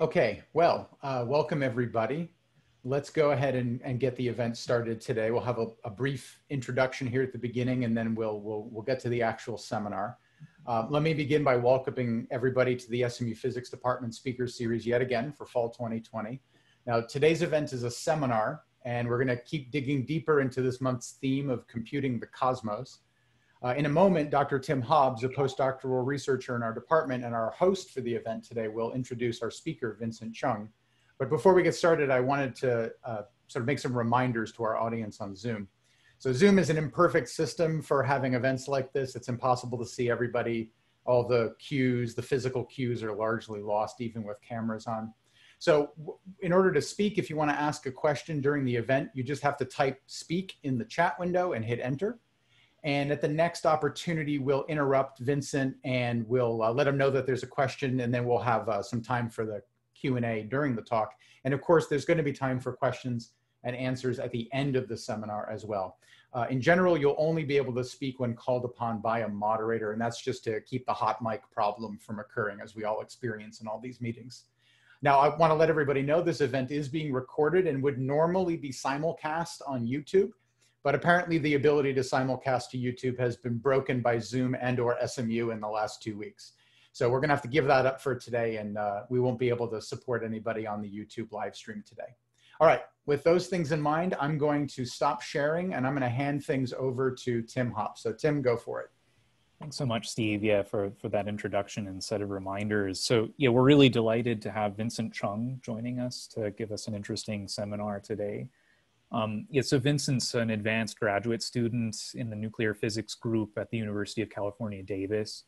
Okay, well, uh, welcome everybody. Let's go ahead and, and get the event started today. We'll have a, a, brief introduction here at the beginning and then we'll, we'll, we'll get to the actual seminar. Uh, let me begin by welcoming everybody to the SMU Physics Department Speaker Series yet again for fall 2020. Now, today's event is a seminar and we're gonna keep digging deeper into this month's theme of computing the cosmos. Uh, in a moment, Dr. Tim Hobbs, a postdoctoral researcher in our department and our host for the event today, will introduce our speaker, Vincent Cheung. But before we get started, I wanted to uh, sort of make some reminders to our audience on Zoom. So Zoom is an imperfect system for having events like this. It's impossible to see everybody. All the cues, the physical cues are largely lost even with cameras on. So in order to speak, if you wanna ask a question during the event, you just have to type speak in the chat window and hit enter. And at the next opportunity, we'll interrupt Vincent and we'll uh, let him know that there's a question and then we'll have uh, some time for the Q&A during the talk. And of course, there's gonna be time for questions and answers at the end of the seminar as well. Uh, in general, you'll only be able to speak when called upon by a moderator, and that's just to keep the hot mic problem from occurring as we all experience in all these meetings. Now, I wanna let everybody know this event is being recorded and would normally be simulcast on YouTube. But apparently the ability to simulcast to YouTube has been broken by Zoom and or SMU in the last two weeks. So we're gonna have to give that up for today and uh, we won't be able to support anybody on the YouTube live stream today. All right, with those things in mind, I'm going to stop sharing and I'm gonna hand things over to Tim Hobbs. So Tim, go for it. Thanks so much, Steve. Yeah, for, for that introduction and set of reminders. So yeah, we're really delighted to have Vincent Cheung joining us to give us an interesting seminar today. Um, yeah, so Vincent's an advanced graduate student in the nuclear physics group at the University of California, Davis,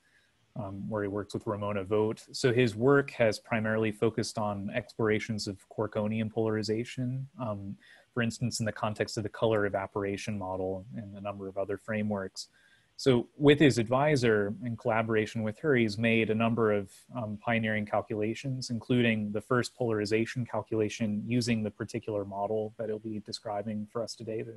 um, where he works with Ramona Vogt. So his work has primarily focused on explorations of quarkonium polarization, um, for instance, in the context of the color evaporation model and a number of other frameworks. So with his advisor, in collaboration with her, he's made a number of um, pioneering calculations, including the first polarization calculation using the particular model that he'll be describing for us today, the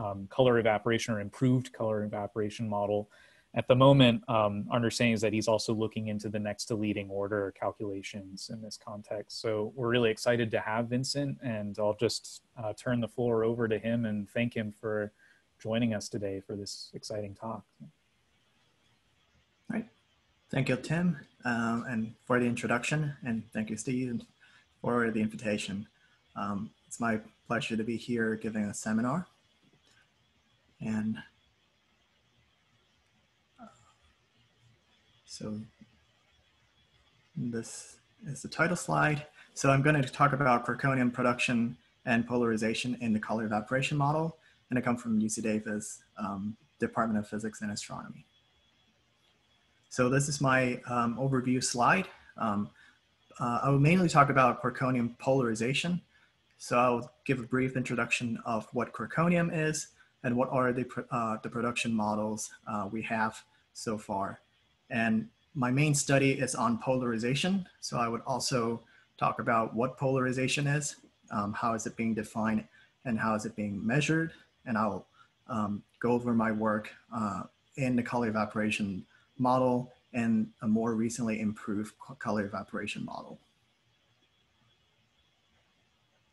um, color evaporation or improved color evaporation model. At the moment, um, understanding is that he's also looking into the next to leading order calculations in this context. So we're really excited to have Vincent, and I'll just uh, turn the floor over to him and thank him for joining us today for this exciting talk. All right. Thank you, Tim, um, and for the introduction, and thank you, Steve, for the invitation. Um, it's my pleasure to be here giving a seminar. And uh, so this is the title slide. So I'm going to talk about quarkonium production and polarization in the color evaporation model and I come from UC Davis um, Department of Physics and Astronomy. So this is my um, overview slide. Um, uh, I will mainly talk about quarkonium polarization. So I'll give a brief introduction of what quarkonium is and what are the, uh, the production models uh, we have so far. And my main study is on polarization. So I would also talk about what polarization is, um, how is it being defined, and how is it being measured, and I'll um, go over my work uh, in the color evaporation model and a more recently improved color evaporation model.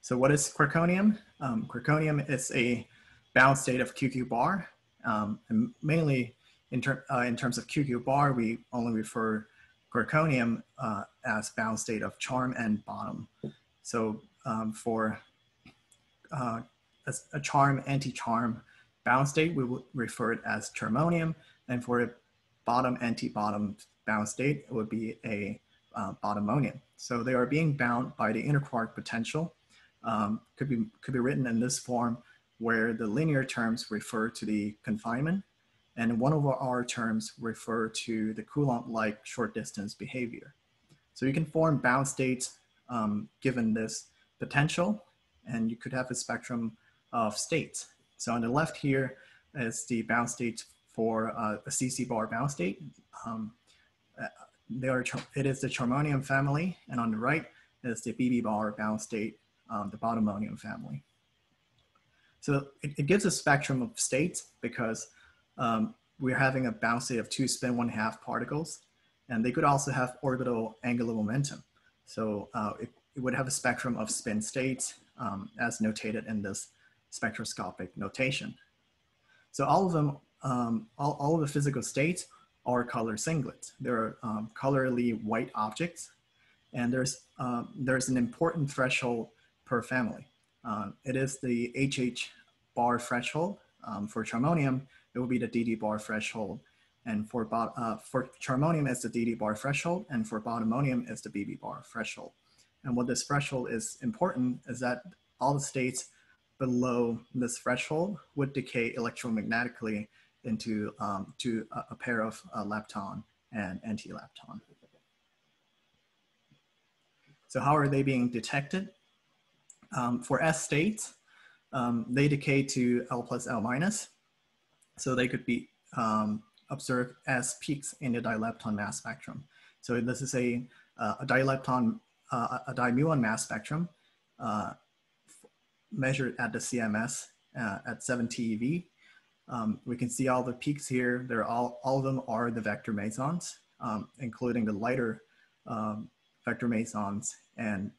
So what is quarkonium? Um, is a bound state of QQ bar. Um, and mainly in, ter uh, in, terms of QQ bar, we only refer quarkonium uh, as bound state of charm and bottom. So um, for uh, a, a charm, anti-charm bound state, we would refer it as charmonium. And for a bottom, anti-bottom bound state, it would be a uh, bottomonium. So they are being bound by the interquark potential. Um, could, be, could be written in this form where the linear terms refer to the confinement and one of our terms refer to the Coulomb-like short distance behavior. So you can form bound states um, given this potential and you could have a spectrum of states. So on the left here is the bound state for uh, a CC bar bound state. Um, uh, they are, it is the charmonium family, and on the right is the BB bar bound state, um, the bottomonium family. So it, it, gives a spectrum of states because um, we're having a bound state of two spin one half particles, and they could also have orbital angular momentum. So uh, it, it, would have a spectrum of spin states um, as notated in this spectroscopic notation. So all of them, um, all, all of the physical states are color singlets. They're um, colorly white objects, and there's, uh, there's an important threshold per family. Uh, it is the HH bar threshold. Um, for charmonium, it will be the DD bar threshold. And for, uh, for charmonium, it's the DD bar threshold, and for bottomonium, it's the BB bar threshold. And what this threshold is important is that all the states below this threshold would decay electromagnetically into um, to a, a, pair of uh, lepton and anti-lepton. So how are they being detected? Um, for S states, um, they decay to L plus L minus. So they could be um, observed as peaks in the dilepton mass spectrum. So this is a, uh, a dilepton, uh, a dimuon mass spectrum uh, measured at the CMS uh, at 7 TeV. Um, we can see all the peaks here. They're all, all of them are the vector mesons, um, including the lighter um, vector mesons. And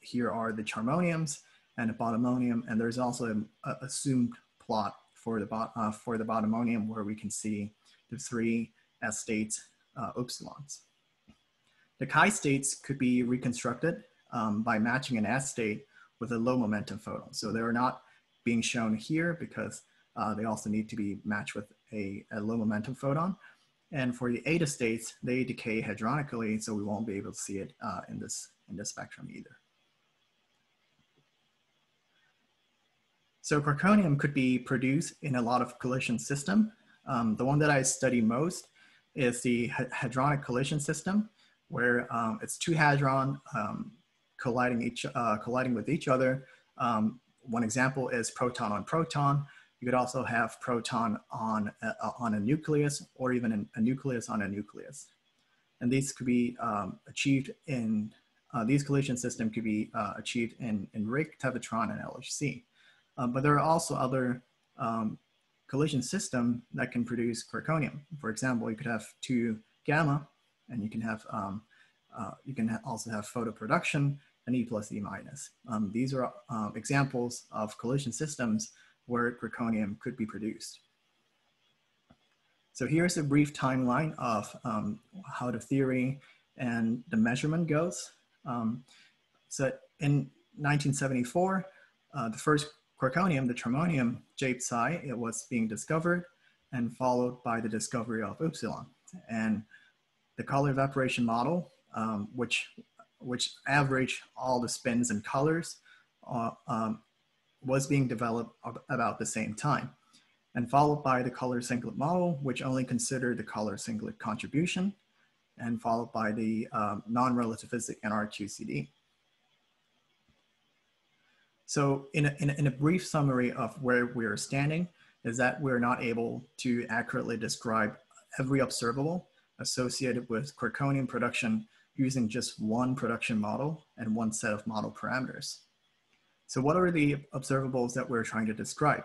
here are the charmoniums and the bottomonium. And there's also an assumed plot for the, uh, for the bottomonium where we can see the three S states uh, upsilons. The chi states could be reconstructed um, by matching an S state with a low momentum photon. So they're not being shown here because uh, they also need to be matched with a, a, low momentum photon. And for the eta states, they decay hadronically, so we won't be able to see it uh, in, this, in this spectrum either. So quarkonium could be produced in a lot of collision system. Um, the one that I study most is the hadronic collision system, where um, it's two hadron um, colliding, each, uh, colliding with each other. Um, one example is proton on proton. You could also have proton on a, on a nucleus or even a nucleus on a nucleus. And these could be um, achieved in, uh, these collision system could be uh, achieved in, in RHIC, Tevatron, and LHC. Um, but there are also other um, collision system that can produce quarkonium. For example, you could have two gamma, and you can have um, uh, you can ha also have photoproduction and E plus E minus. Um, these are uh, examples of collision systems where quarkonium could be produced. So here's a brief timeline of um, how the theory and the measurement goes. Um, so in 1974, uh, the first quarkonium, the charmonium J psi, it was being discovered and followed by the discovery of upsilon. And the color evaporation model, um, which, which average all the spins and colors, uh, um, was being developed about the same time. And followed by the color singlet model, which only considered the color singlet contribution, and followed by the um, non-relativistic NRQCD. So in a, in, a, in a brief summary of where we're standing is that we're not able to accurately describe every observable associated with quarkonium production using just one production model and one set of model parameters. So what are the observables that we're trying to describe?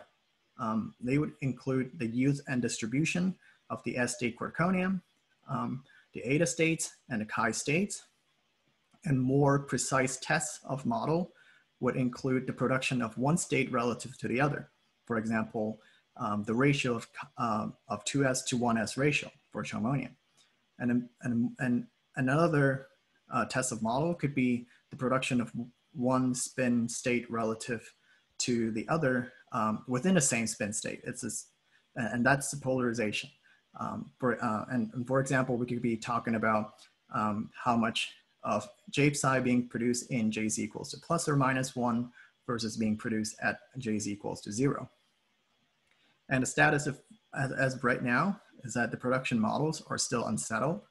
Um, they would include the use and distribution of the S-state quarkonium, um, the eta states and the chi states, and more precise tests of model would include the production of one state relative to the other. For example, um, the ratio of, uh, of 2s to 1s ratio for charmonium. And, and, and another uh, test of model could be the production of one spin state relative to the other um, within the same spin state. It's this, and that's the polarization. Um, for, uh, and, and, for example, we could be talking about um, how much of J psi being produced in J is equals to plus or minus one versus being produced at J is equals to zero. And the status of, as, as of right now, is that the production models are still unsettled,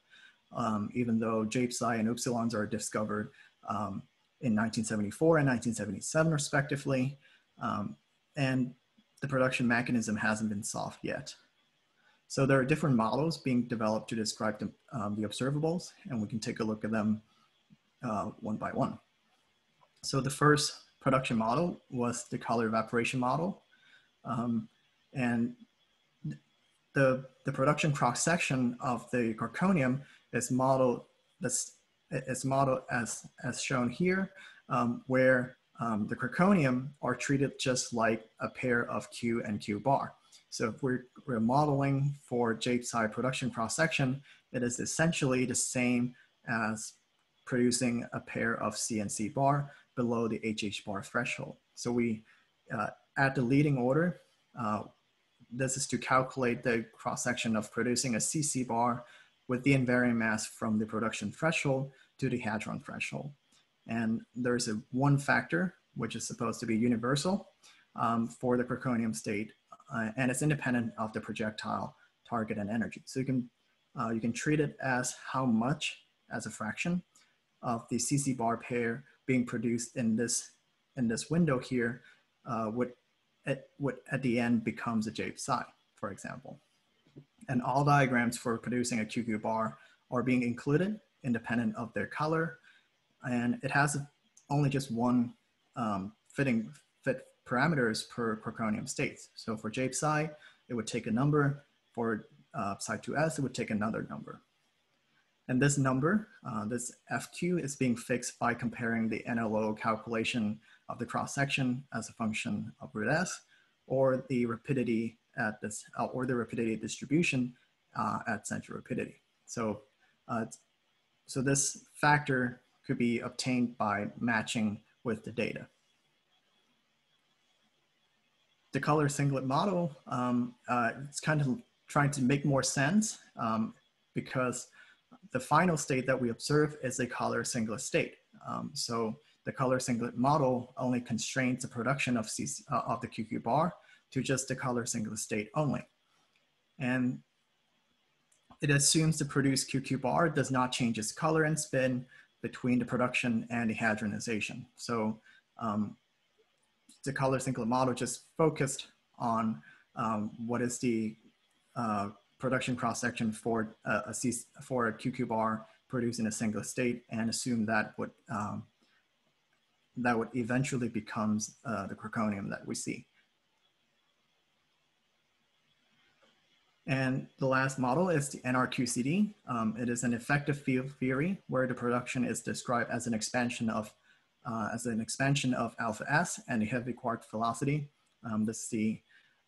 um, even though J psi and upsilons are discovered um, in 1974 and 1977 respectively. Um, and the production mechanism hasn't been solved yet. So there are different models being developed to describe the, um, the observables, and we can take a look at them uh, one by one. So the first production model was the color evaporation model. Um, and the, the production cross section of the quarkonium is modeled, that's, it's modeled as, as shown here, um, where um, the quarkonium are treated just like a pair of Q and Q bar. So if we're, we're modeling for J psi production cross-section, it is essentially the same as producing a pair of CNC bar below the HH bar threshold. So we, uh, at the leading order, uh, this is to calculate the cross-section of producing a CC bar with the invariant mass from the production threshold to the hadron threshold. And there's a one factor, which is supposed to be universal um, for the quarkonium state, uh, and it's independent of the projectile target and energy. So you can, uh, you can treat it as how much as a fraction of the CC bar pair being produced in this, in this window here uh, would, at, would at the end becomes a J psi, for example. And all diagrams for producing a QQ bar are being included independent of their color. And it has only just one um, fitting fit parameters per quarkonium states. So for J psi, it would take a number. For uh, psi2s, it would take another number. And this number, uh, this FQ is being fixed by comparing the NLO calculation of the cross section as a function of root S or the rapidity at this, uh, or the rapidity distribution uh, at center rapidity. So, uh, so this factor could be obtained by matching with the data. The color singlet model, um, uh, it's kind of trying to make more sense um, because the final state that we observe is a color singlet state. Um, so the color singlet model only constrains the production of, CC, uh, of the QQ bar to just the color singlet state only. And it assumes the produced QQ bar does not change its color and spin between the production and the hadronization. So um, the color singlet model just focused on um, what is the uh, production cross section for a, a C, for a QQ bar produced in a single state and assume that would um, that would eventually becomes uh, the quarkonium that we see. And the last model is the NRQCD. Um, it is an effective field theory where the production is described as an expansion of uh, as an expansion of alpha S and the heavy quark velocity. Um, this is the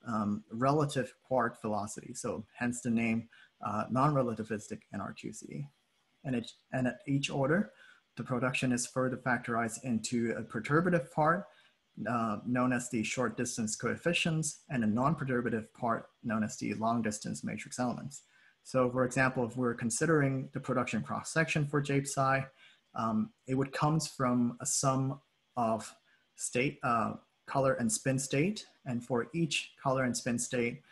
um, relative quark velocity. So hence the name uh, non-relativistic NRQCD. And, it, and at each order, the production is further factorized into a perturbative part uh, known as the short distance coefficients and a non-perturbative part known as the long distance matrix elements. So for example, if we're considering the production cross section for J psi, um, it would comes from a sum of state, uh, color and spin state. And for each color and spin state,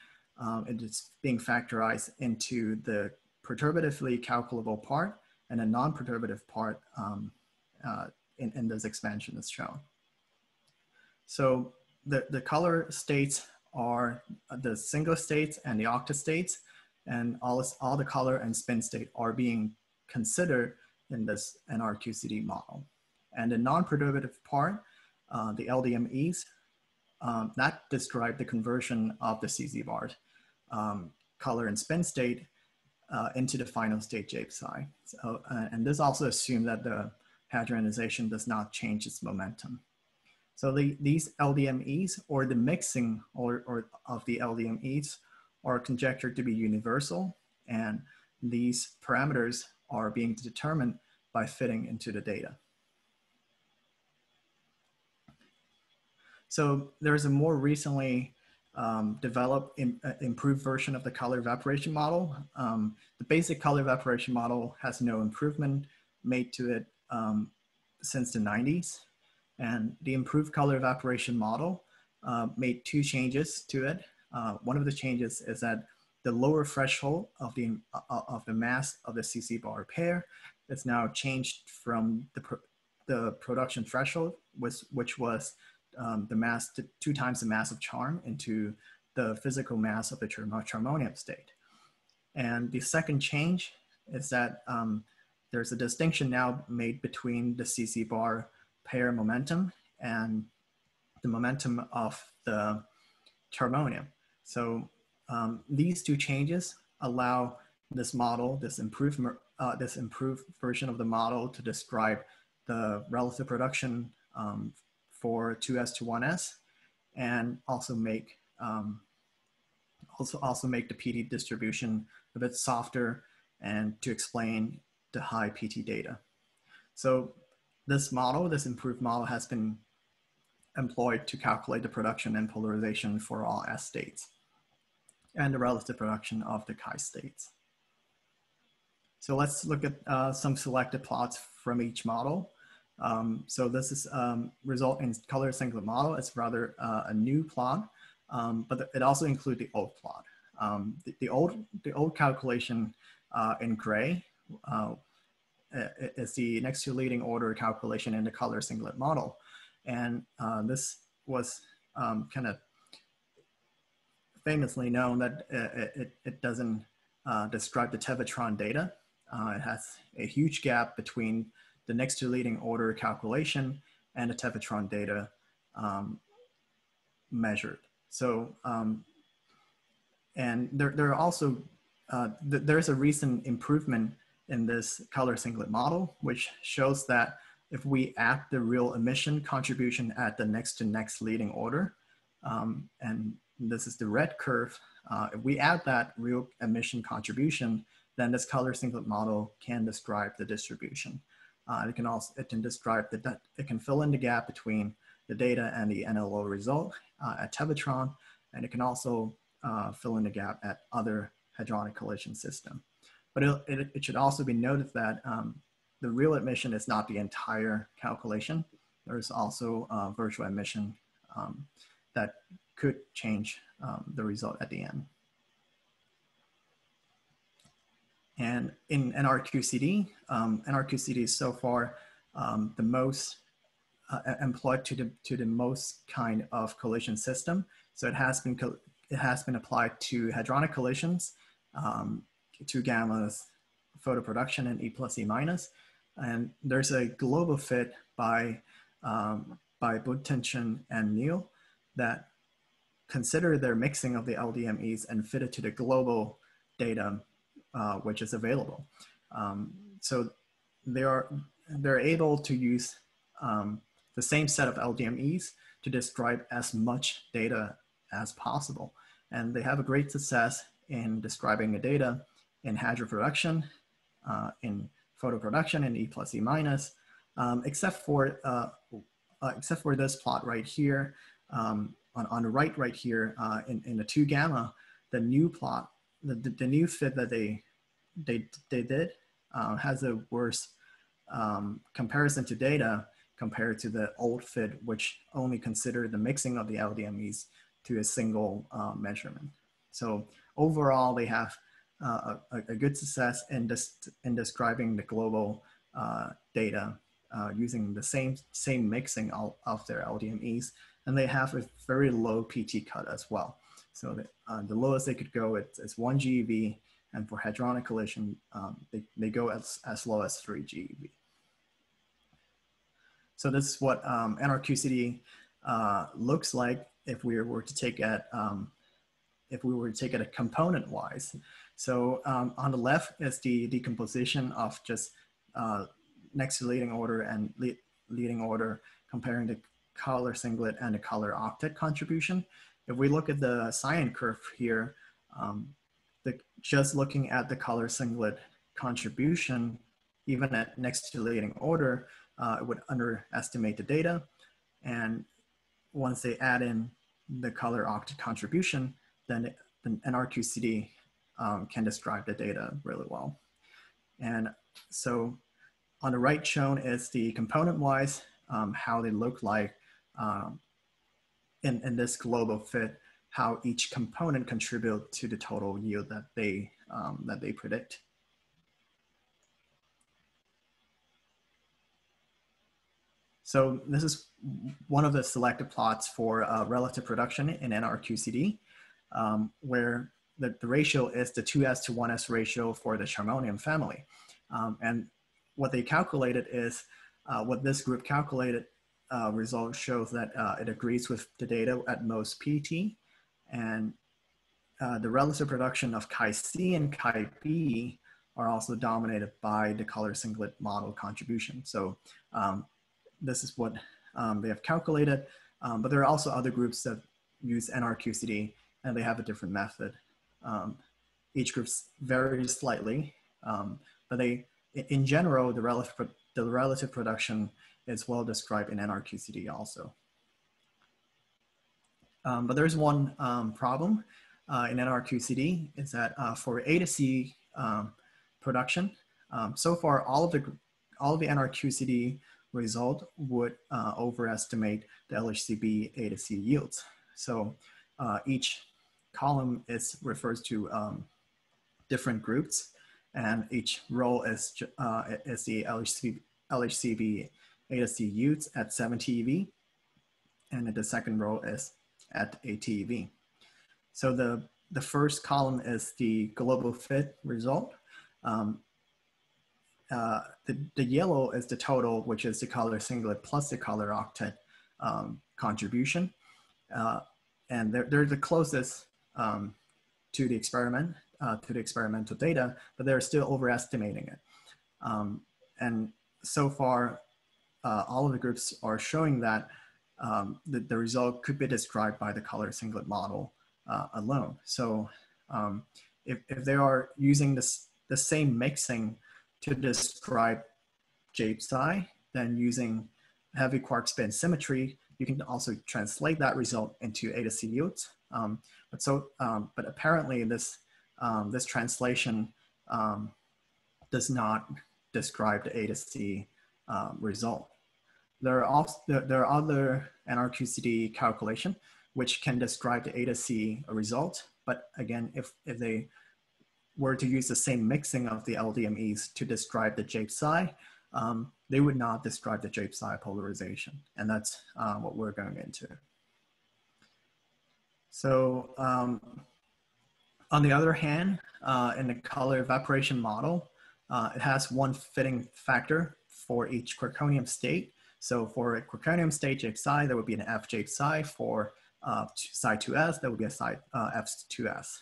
um, it is being factorized into the perturbatively calculable part and a non-perturbative part um, uh, in, in this expansion is shown. So the, the color states are the single states and the octet states, and all, all the color and spin state are being considered in this NRQCD model. And the non-perturbative part, uh, the LDMEs, um, that describe the conversion of the CZ bars um, color and spin state uh, into the final state J psi. So, uh, and this also assumes that the hadronization does not change its momentum. So the, these LDMEs or the mixing or, or of the LDMEs are conjectured to be universal and these parameters are being determined by fitting into the data. So there's a more recently um, developed in, uh, improved version of the color evaporation model. Um, the basic color evaporation model has no improvement made to it um, since the 90s. And the improved color evaporation model uh, made two changes to it. Uh, one of the changes is that the lower threshold of the, uh, uh of the mass of the CC bar pair is now changed from the, the production threshold, which, which was um, the mass two times the mass of charm into the physical mass of the charmonium state. And the second change is that um, there's a distinction now made between the CC bar pair momentum and the momentum of the charmonium. So um, these two changes allow this model, this improved, uh, this improved version of the model to describe the relative production um, for 2s to 1s and also make um, also also make the PT distribution a bit softer and to explain the high PT data. So this model, this improved model has been employed to calculate the production and polarization for all S states and the relative production of the chi states. So let's look at uh, some selected plots from each model. Um, so this is um, result in color singlet model. It's rather uh, a new plot, um, but it also includes the old plot. Um, the, the, old the old calculation uh, in gray uh, is the next to leading order calculation in the color singlet model, and uh, this was um, kind of famously known that uh, it, it doesn't uh, describe the Tevatron data. it has a huge gap between the next to leading order calculation and the Tevatron data um, measured. So, um, and there, there are also, uh, th there's a recent improvement in this color singlet model, which shows that if we add the real emission contribution at the next to next leading order, um, and this is the red curve, uh, if we add that real emission contribution, then this color singlet model can describe the distribution. Uh, it can also, it can describe that it can fill in the gap between the data and the NLO result uh, at Tevatron, and it can also uh, fill in the gap at other hadronic collision system. But it, it, it should also be noted that um, the real emission is not the entire calculation. There's also uh, virtual emission um, that could change um, the result at the end. And in NRQCD, um, NRQCD is so far um, the most uh, employed to the, to the most kind of collision system. So it has been, it has been applied to hadronic collisions, um, two gammas, photo production and E plus E minus. And there's a global fit by, um, by Butenschoen and Kniehl that consider their mixing of the LDMEs and fit it to the global data uh, which is available. Um, so they are they're able to use um, the same set of LDMEs to describe as much data as possible. And they have a great success in describing the data in hadro production, uh, in photo production, in E plus E minus, um, except for uh, uh, except for this plot right here um, on, on the right right here uh, in, in the 2 gamma, the new plot the, the, the new fit that they they they did uh, has a worse um, comparison to data compared to the old fit, which only considered the mixing of the LDMEs to a single uh, measurement. So overall, they have uh, a, a, good success in, this, in describing the global uh, data uh, using the same, same mixing of, of their LDMEs. And they have a very low PT cut as well. So the, uh, the lowest they could go is, is one GeV, and for hadronic collision, um, they, they go as, as low as 3 GeV. So this is what um, NRQCD uh, looks like if we were to take it, um, if we were to take it a component wise. So um, on the left is the decomposition of just uh, next to leading order and le leading order comparing the color singlet and the color octet contribution. If we look at the cyan curve here, um, the, just looking at the color singlet contribution, even at next to leading order, uh, it would underestimate the data. And once they add in the color octet contribution, then it, the NRQCD um, can describe the data really well. And so on the right shown is the component-wise, um, how they look like um, in, in this global fit, how each component contribute to the total yield that they, um, that they predict. So this is one of the selected plots for uh, relative production in NRQCD, um, where the, the ratio is the 2s to 1s ratio for the charmonium family. Um, and what they calculated is, uh, what this group calculated uh, result shows that uh, it agrees with the data at most PT. And uh, the relative production of chi C and chi B are also dominated by the color singlet model contribution. So um, this is what um, they have calculated, um, but there are also other groups that use NRQCD and they have a different method. Um, each group varies slightly, um, but they, in general, the relative, the relative production is well described in NRQCD also. Um, but there's one um, problem uh, in NRQCD is that uh, for eta c um, production, um, so far all of the all of the NRQCD result would uh, overestimate the LHCb eta c yields. So uh, each column is refers to um, different groups, and each row is uh, is the LHCb, LHCb eta c yields at 7 TeV, and the second row is at 8 TeV. So the the first column is the global fit result. Um, uh, the, the yellow is the total, which is the color singlet plus the color octet um, contribution. Uh, and they're, they're the closest um, to the experiment, uh, to the experimental data, but they're still overestimating it. Um, and so far, uh, all of the groups are showing that um, the, the result could be described by the color singlet model uh, alone. So um, if, if they are using this, the same mixing to describe J psi, then using heavy quark spin symmetry, you can also translate that result into eta c yields. Um, but so, um, but apparently this um, this translation um, does not describe the eta c um, result. There are also there, are other NRQCD calculation which can describe the eta c result. But again, if, if they were to use the same mixing of the LDMEs to describe the J psi, um, they would not describe the J psi polarization. And that's uh, what we're going into. So um, on the other hand, uh, in the color evaporation model, uh, it has one fitting factor for each quarkonium state. So for a quarkonium state psi, there would be an F psi. For uh, psi 2s, there would be a psi uh, F2s.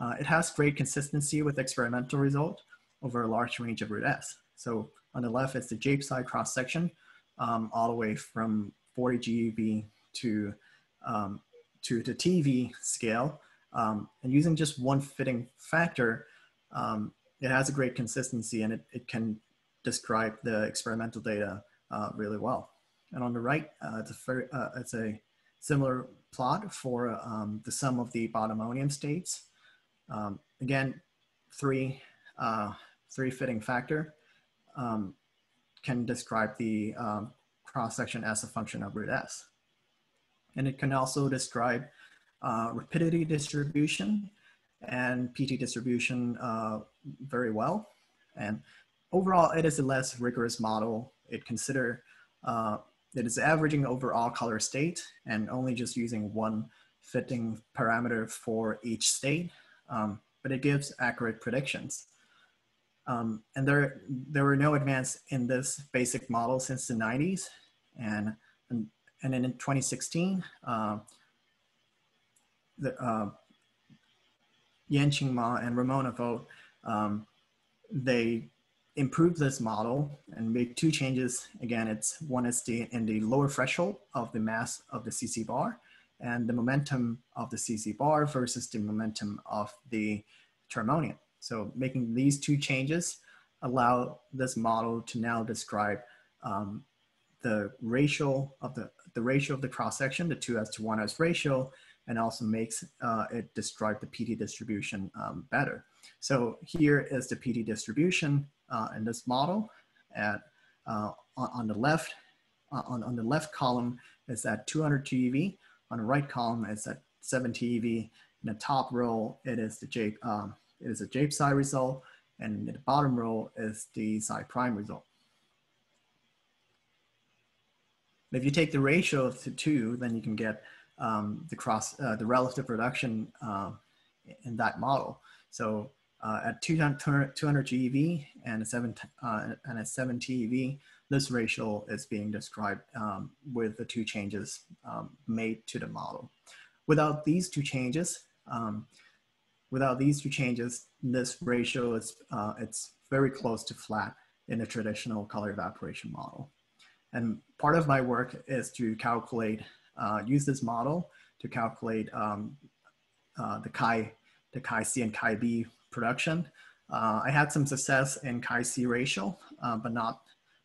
Uh, it has great consistency with experimental result over a large range of root S. So on the left, it's the J psi cross section, um, all the way from 40 GeV to, um, to the TeV scale. Um, and using just one fitting factor, um, it has a great consistency and it, it can describe the experimental data uh, really well. And on the right, uh, it's, a uh, it's a similar plot for um, the sum of the bottomonium states. Um, again, three, uh, three fitting factor um, can describe the um, cross-section as a function of root S. And it can also describe uh, rapidity distribution and PT distribution uh, very well. And overall, it is a less rigorous model. It consider uh, it is averaging over all color state and only just using one fitting parameter for each state, um, but it gives accurate predictions. Um, and there, there were no advance in this basic model since the 90s. And, and, then in 2016, uh, the, uh, Ma and Ramona Vogt, um, they improve this model and make two changes. Again, it's one is the in the lower threshold of the mass of the CC bar and the momentum of the CC bar versus the momentum of the charmonium. So making these two changes allow this model to now describe um, the ratio of the, the ratio of the cross section, the 2s to 1s ratio, and also makes uh, it describe the PT distribution um, better. So here is the PT distribution uh, in this model. At uh, on, on, the left, uh, on, on the left column is at 200 TeV. On the right column is at 7 TeV. In the top row, it is the J, um, it is a J psi result, and in the bottom row is the psi prime result. If you take the ratio to two, then you can get um, the cross, uh, the relative reduction uh, in that model. So uh, at 200, 200 GeV and a 7, uh, and a 7 TeV, this ratio is being described um, with the two changes um, made to the model. Without these two changes, um, without these two changes, this ratio is uh, it's very close to flat in a traditional color evaporation model. And part of my work is to calculate, uh, use this model to calculate um, uh, the chi, the chi C and chi B production. Uh, I had some success in chi C ratio, uh, but not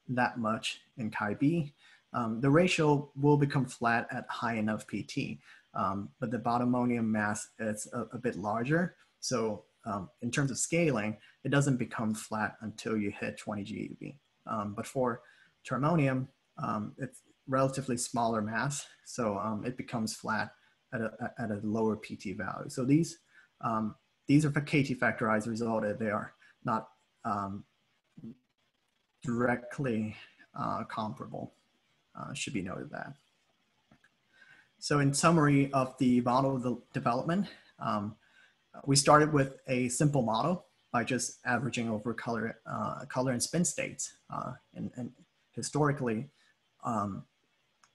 that much in chi B. Um, the ratio will become flat at high enough PT, um, but the bottomonium mass is a, a bit larger. So um, in terms of scaling, it doesn't become flat until you hit 20 GeV. Um, but for charmonium, um, it's relatively smaller mass, so um, it becomes flat at a, at a lower PT value. So these, um, these are for KT factorized result. They are not um, directly uh, comparable, uh, should be noted that. So in summary of the model of the development, um, we started with a simple model by just averaging over color, uh, color and spin states. Uh, and, and, historically, um,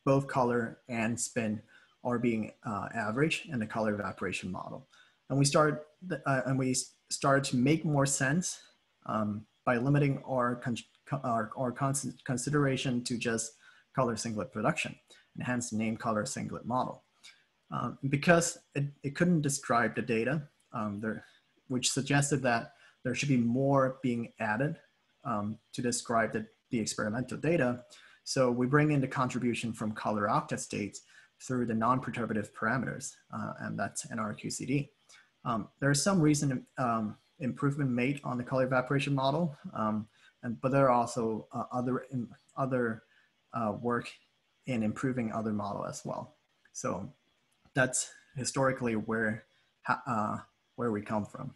both color and spin are being uh, averaged in the color evaporation model. And we started, uh, and we started to make more sense um, by limiting our, our, our consideration to just color singlet production, and hence the name color singlet model. Um, because it, it couldn't describe the data um, there, which suggested that there should be more being added um, to describe the, the experimental data. So we bring in the contribution from color octet states through the non-perturbative parameters, uh, and that's NRQCD. Um, there's some recent um, improvement made on the color evaporation model, um, and, but there are also uh, other, in, other uh, work in improving other model as well. So that's historically where uh, where we come from.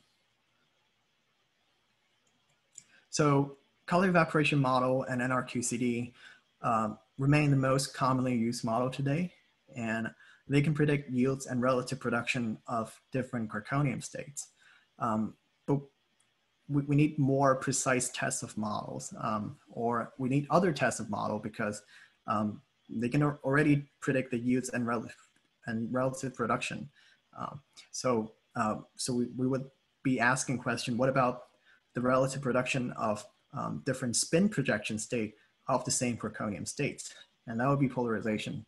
So color evaporation model and NRQCD um, remain the most commonly used model today, and they can predict yields and relative production of different quarkonium states. Um, but we, we, need more precise tests of models, um, or we need other tests of model because um, they can already predict the yields and, rel and relative production. Um, so uh, so we, we would be asking question, what about the relative production of different spin projection state of the same quarkonium states? And that would be polarization.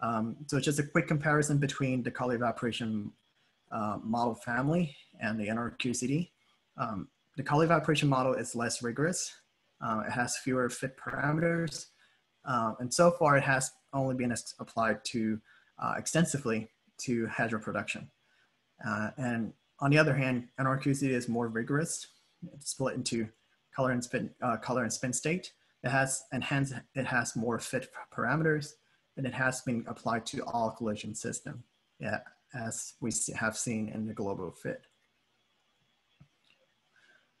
Um, so just a quick comparison between the color evaporation uh, model family and the NRQCD. Um, the color evaporation model is less rigorous. Uh, it has fewer fit parameters. Uh, and so far it has only been applied to uh, extensively to hadro production. Uh, and on the other hand, NRQCD is more rigorous. It's split into color and spin, uh, color and spin state. It has, and hence it has more fit parameters and it has been applied to all collision system yeah, as we have seen in the global fit.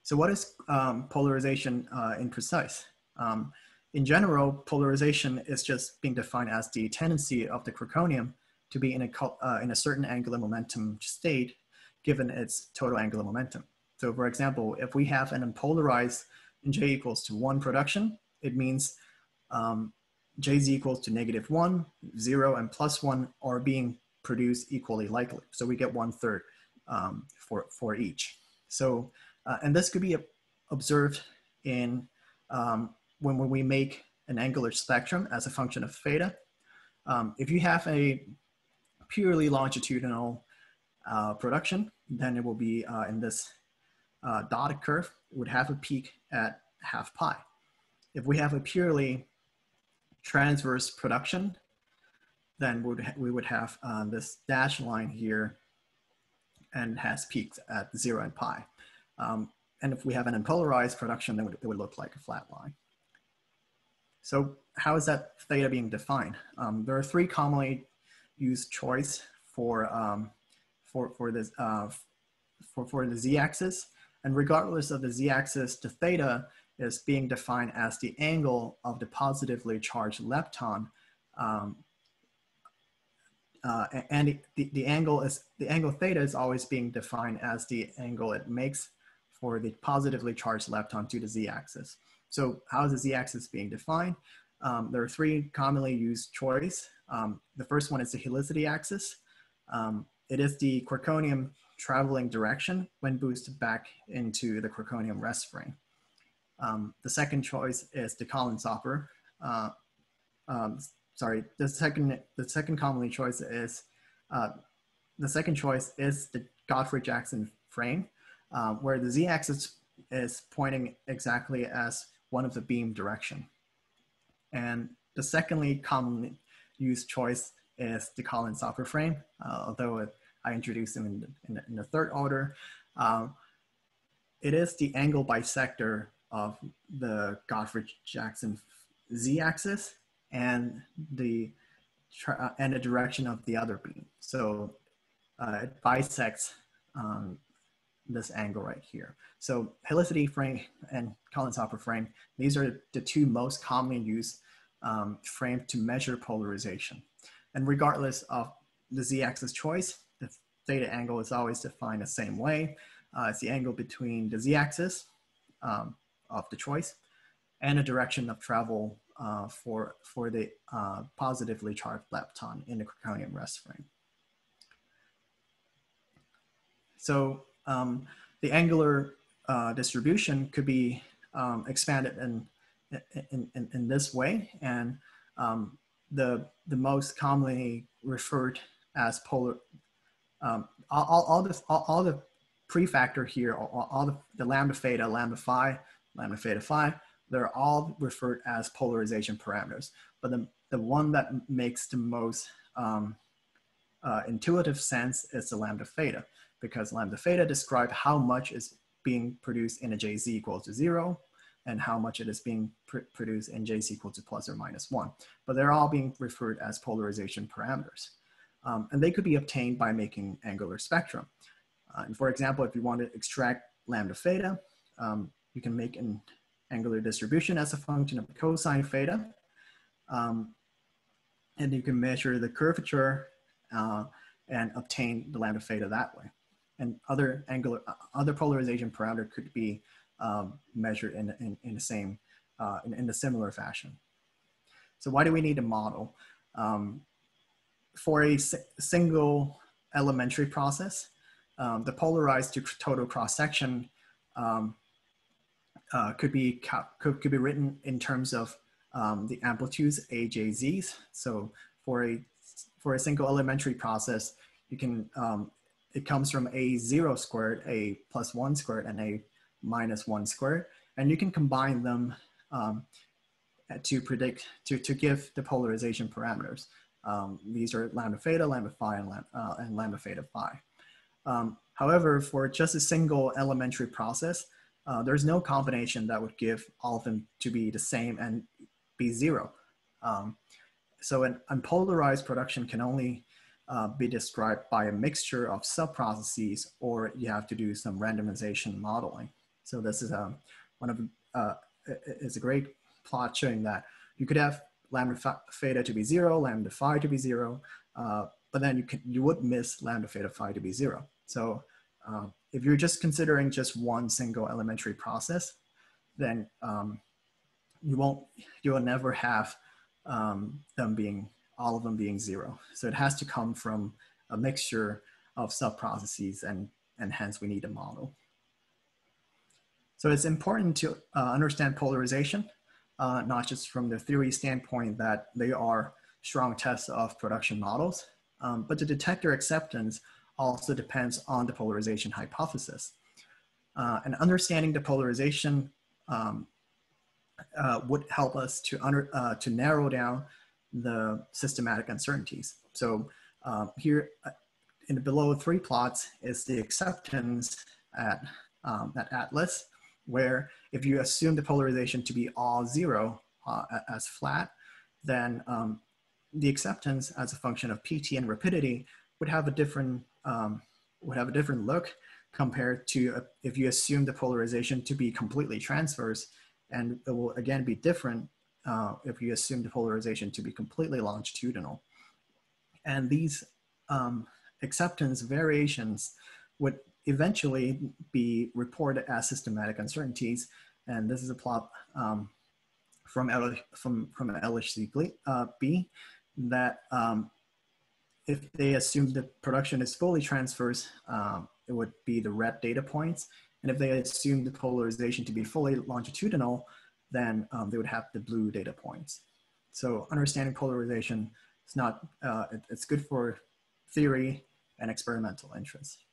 So what is um, polarization uh, in precise? Um, in general, polarization is just being defined as the tendency of the quarkonium to be in a, uh, in a certain angular momentum state given its total angular momentum. So for example, if we have an unpolarized J equals to one production, it means um, J is equals to negative one, zero, and plus one are being produced equally likely. So we get one third um, for, for each. So, uh, and this could be observed in um, when, when we make an angular spectrum as a function of theta. Um, if you have a purely longitudinal uh, production, then it will be uh, in this uh, dotted curve, it would have a peak at half pi. If we have a purely transverse production, then we would have uh, this dashed line here and has peaks at zero and pi. Um, and if we have an unpolarized production, then it would look like a flat line. So how is that theta being defined? Um, there are three commonly used choice for um, for for this uh, for for the z-axis, and regardless of the z-axis, to theta is being defined as the angle of the positively charged lepton, um, uh, and the, the angle is the angle theta is always being defined as the angle it makes for the positively charged lepton to the z-axis. So how is the z-axis being defined? Um, there are three commonly used choice. Um, the first one is the helicity axis. Um, it is the quarkonium traveling direction when boosted back into the quarkonium rest frame. Um, the second choice is the Collins Soper. Uh, um, sorry, the second, the second commonly choice is, uh, the second choice is the Gottfried Jackson frame, uh, where the z-axis is pointing exactly as one of the beam direction. And the secondly commonly used choice is the Collins Soper frame, uh, although it, I introduced them in the, in in the third order. Um, it is the angle bisector of the Gottfried Jackson z-axis and the uh, and the direction of the other beam. So uh, it bisects um, this angle right here. So Helicity frame and Collins Soper frame, these are the two most commonly used um, to measure polarization. And regardless of the z-axis choice, the theta angle is always defined the same way. Uh, it's the angle between the z-axis um, of the choice and a direction of travel uh, for, for the uh, positively charged lepton in the quarkonium rest frame. So um, the angular uh, distribution could be um, expanded in, in, in, in, this way. And um, the, the most commonly referred as polar, um, all, all, the, all, all the prefactor here, all, all the, the lambda theta, lambda phi, lambda theta phi, they're all referred as polarization parameters. But the, the one that makes the most um, uh, intuitive sense is the lambda theta because lambda theta describe how much is being produced in a jz equal to zero and how much it is being pr produced in jz equal to plus or minus one. But they're all being referred as polarization parameters. Um, and they could be obtained by making angular spectrum. Uh, and for example, if you want to extract lambda theta, um, you can make an angular distribution as a function of cosine theta. Um, and you can measure the curvature uh, and obtain the lambda theta that way and other angular, other polarization parameter could be um, measured in, in, in, the same, uh, in, in a similar fashion. So why do we need a model? Um, for a single elementary process, um, the polarized to total cross section um, uh, could be could, could be written in terms of um, the amplitudes AJZs. So for a for a single elementary process, you can um, it comes from a zero squared, a plus one squared, and a minus one squared. And you can combine them um, to predict, to, to give the polarization parameters. Um, these are lambda theta, lambda phi, and, lambda, uh, and lambda theta phi. Um, however, for just a single elementary process, uh, there's no combination that would give all of them to be the same and be zero. Um, so an unpolarized production can only uh, be described by a mixture of sub-processes or you have to do some randomization modeling. So this is um, one of uh, is a great plot showing that you could have lambda theta to be zero, lambda phi to be zero, uh, but then you can you would miss lambda theta phi to be zero. So uh, if you're just considering just one single elementary process, then um, you won't you will never have um, them being all of them being zero. So it has to come from a mixture of sub-processes and, and hence we need a model. So it's important to uh, understand polarization, uh, not just from the theory standpoint that they are strong tests of production models, um, but the detector acceptance also depends on the polarization hypothesis. Uh, and understanding the polarization um, uh, would help us to, under, uh, to narrow down the systematic uncertainties. So um, here uh, in the below three plots is the acceptance at, um, at Atlas, where if you assume the polarization to be all zero uh, as flat, then um, the acceptance as a function of PT and rapidity would have a different, um, would have a different look compared to if you assume the polarization to be completely transverse and it will again be different uh, if you assume the polarization to be completely longitudinal. And these um, acceptance variations would eventually be reported as systematic uncertainties. And this is a plot um, from, L from, from uh, B that um, if they assume the production is fully transverse, um, it would be the red data points. And if they assume the polarization to be fully longitudinal, then um, they would have the blue data points. So understanding polarization is not, uh, it, it's good for theory and experimental interest.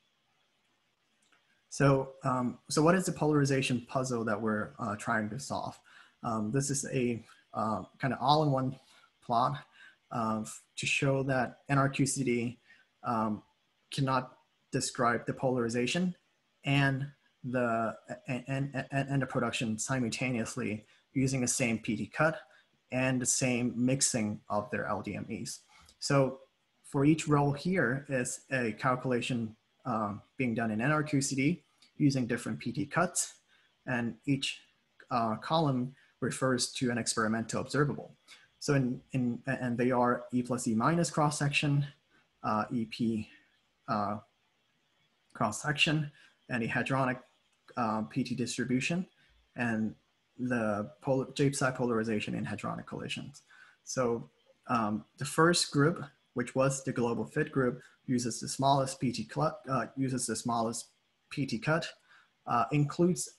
So, um, so what is the polarization puzzle that we're uh, trying to solve? Um, this is a uh, kind of all-in-one plot uh, to show that NRQCD um, cannot describe the polarization and the and, and, and the production simultaneously using the same PT cut and the same mixing of their LDMEs. So for each row here is a calculation um, being done in NRQCD using different PT cuts, and each uh, column refers to an experimental observable. So in, in and they are E plus E minus cross section, uh, EP uh, cross section, and a hadronic uh, PT distribution, and the polar, J-psi polarization in hadronic collisions. So um, the first group, which was the global fit group, uses the smallest PT cut, uh, uses the smallest PT cut, uh, includes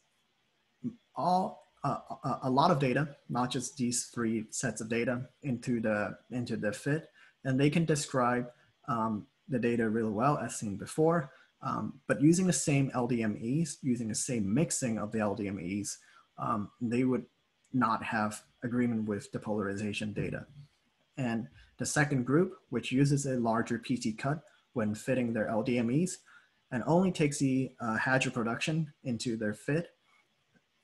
all uh, a lot of data, not just these three sets of data into the into the fit, and they can describe um, the data really well as seen before. Um, but using the same LDMEs, using the same mixing of the LDMEs, um, they would not have agreement with the polarization data. And the second group, which uses a larger PT cut when fitting their LDMEs and only takes the uh, production into their fit,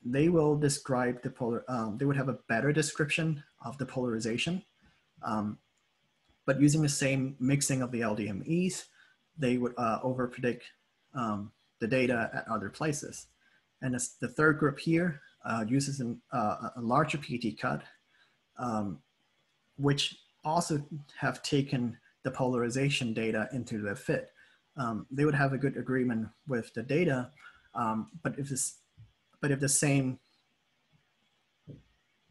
they will describe the polar, um, they would have a better description of the polarization. Um, but using the same mixing of the LDMEs, they would uh, overpredict um, the data at other places. And the third group here uh, uses an, uh, a larger PT cut, um, which also have taken the polarization data into the fit. Um, they would have a good agreement with the data, um, but if this, but if the same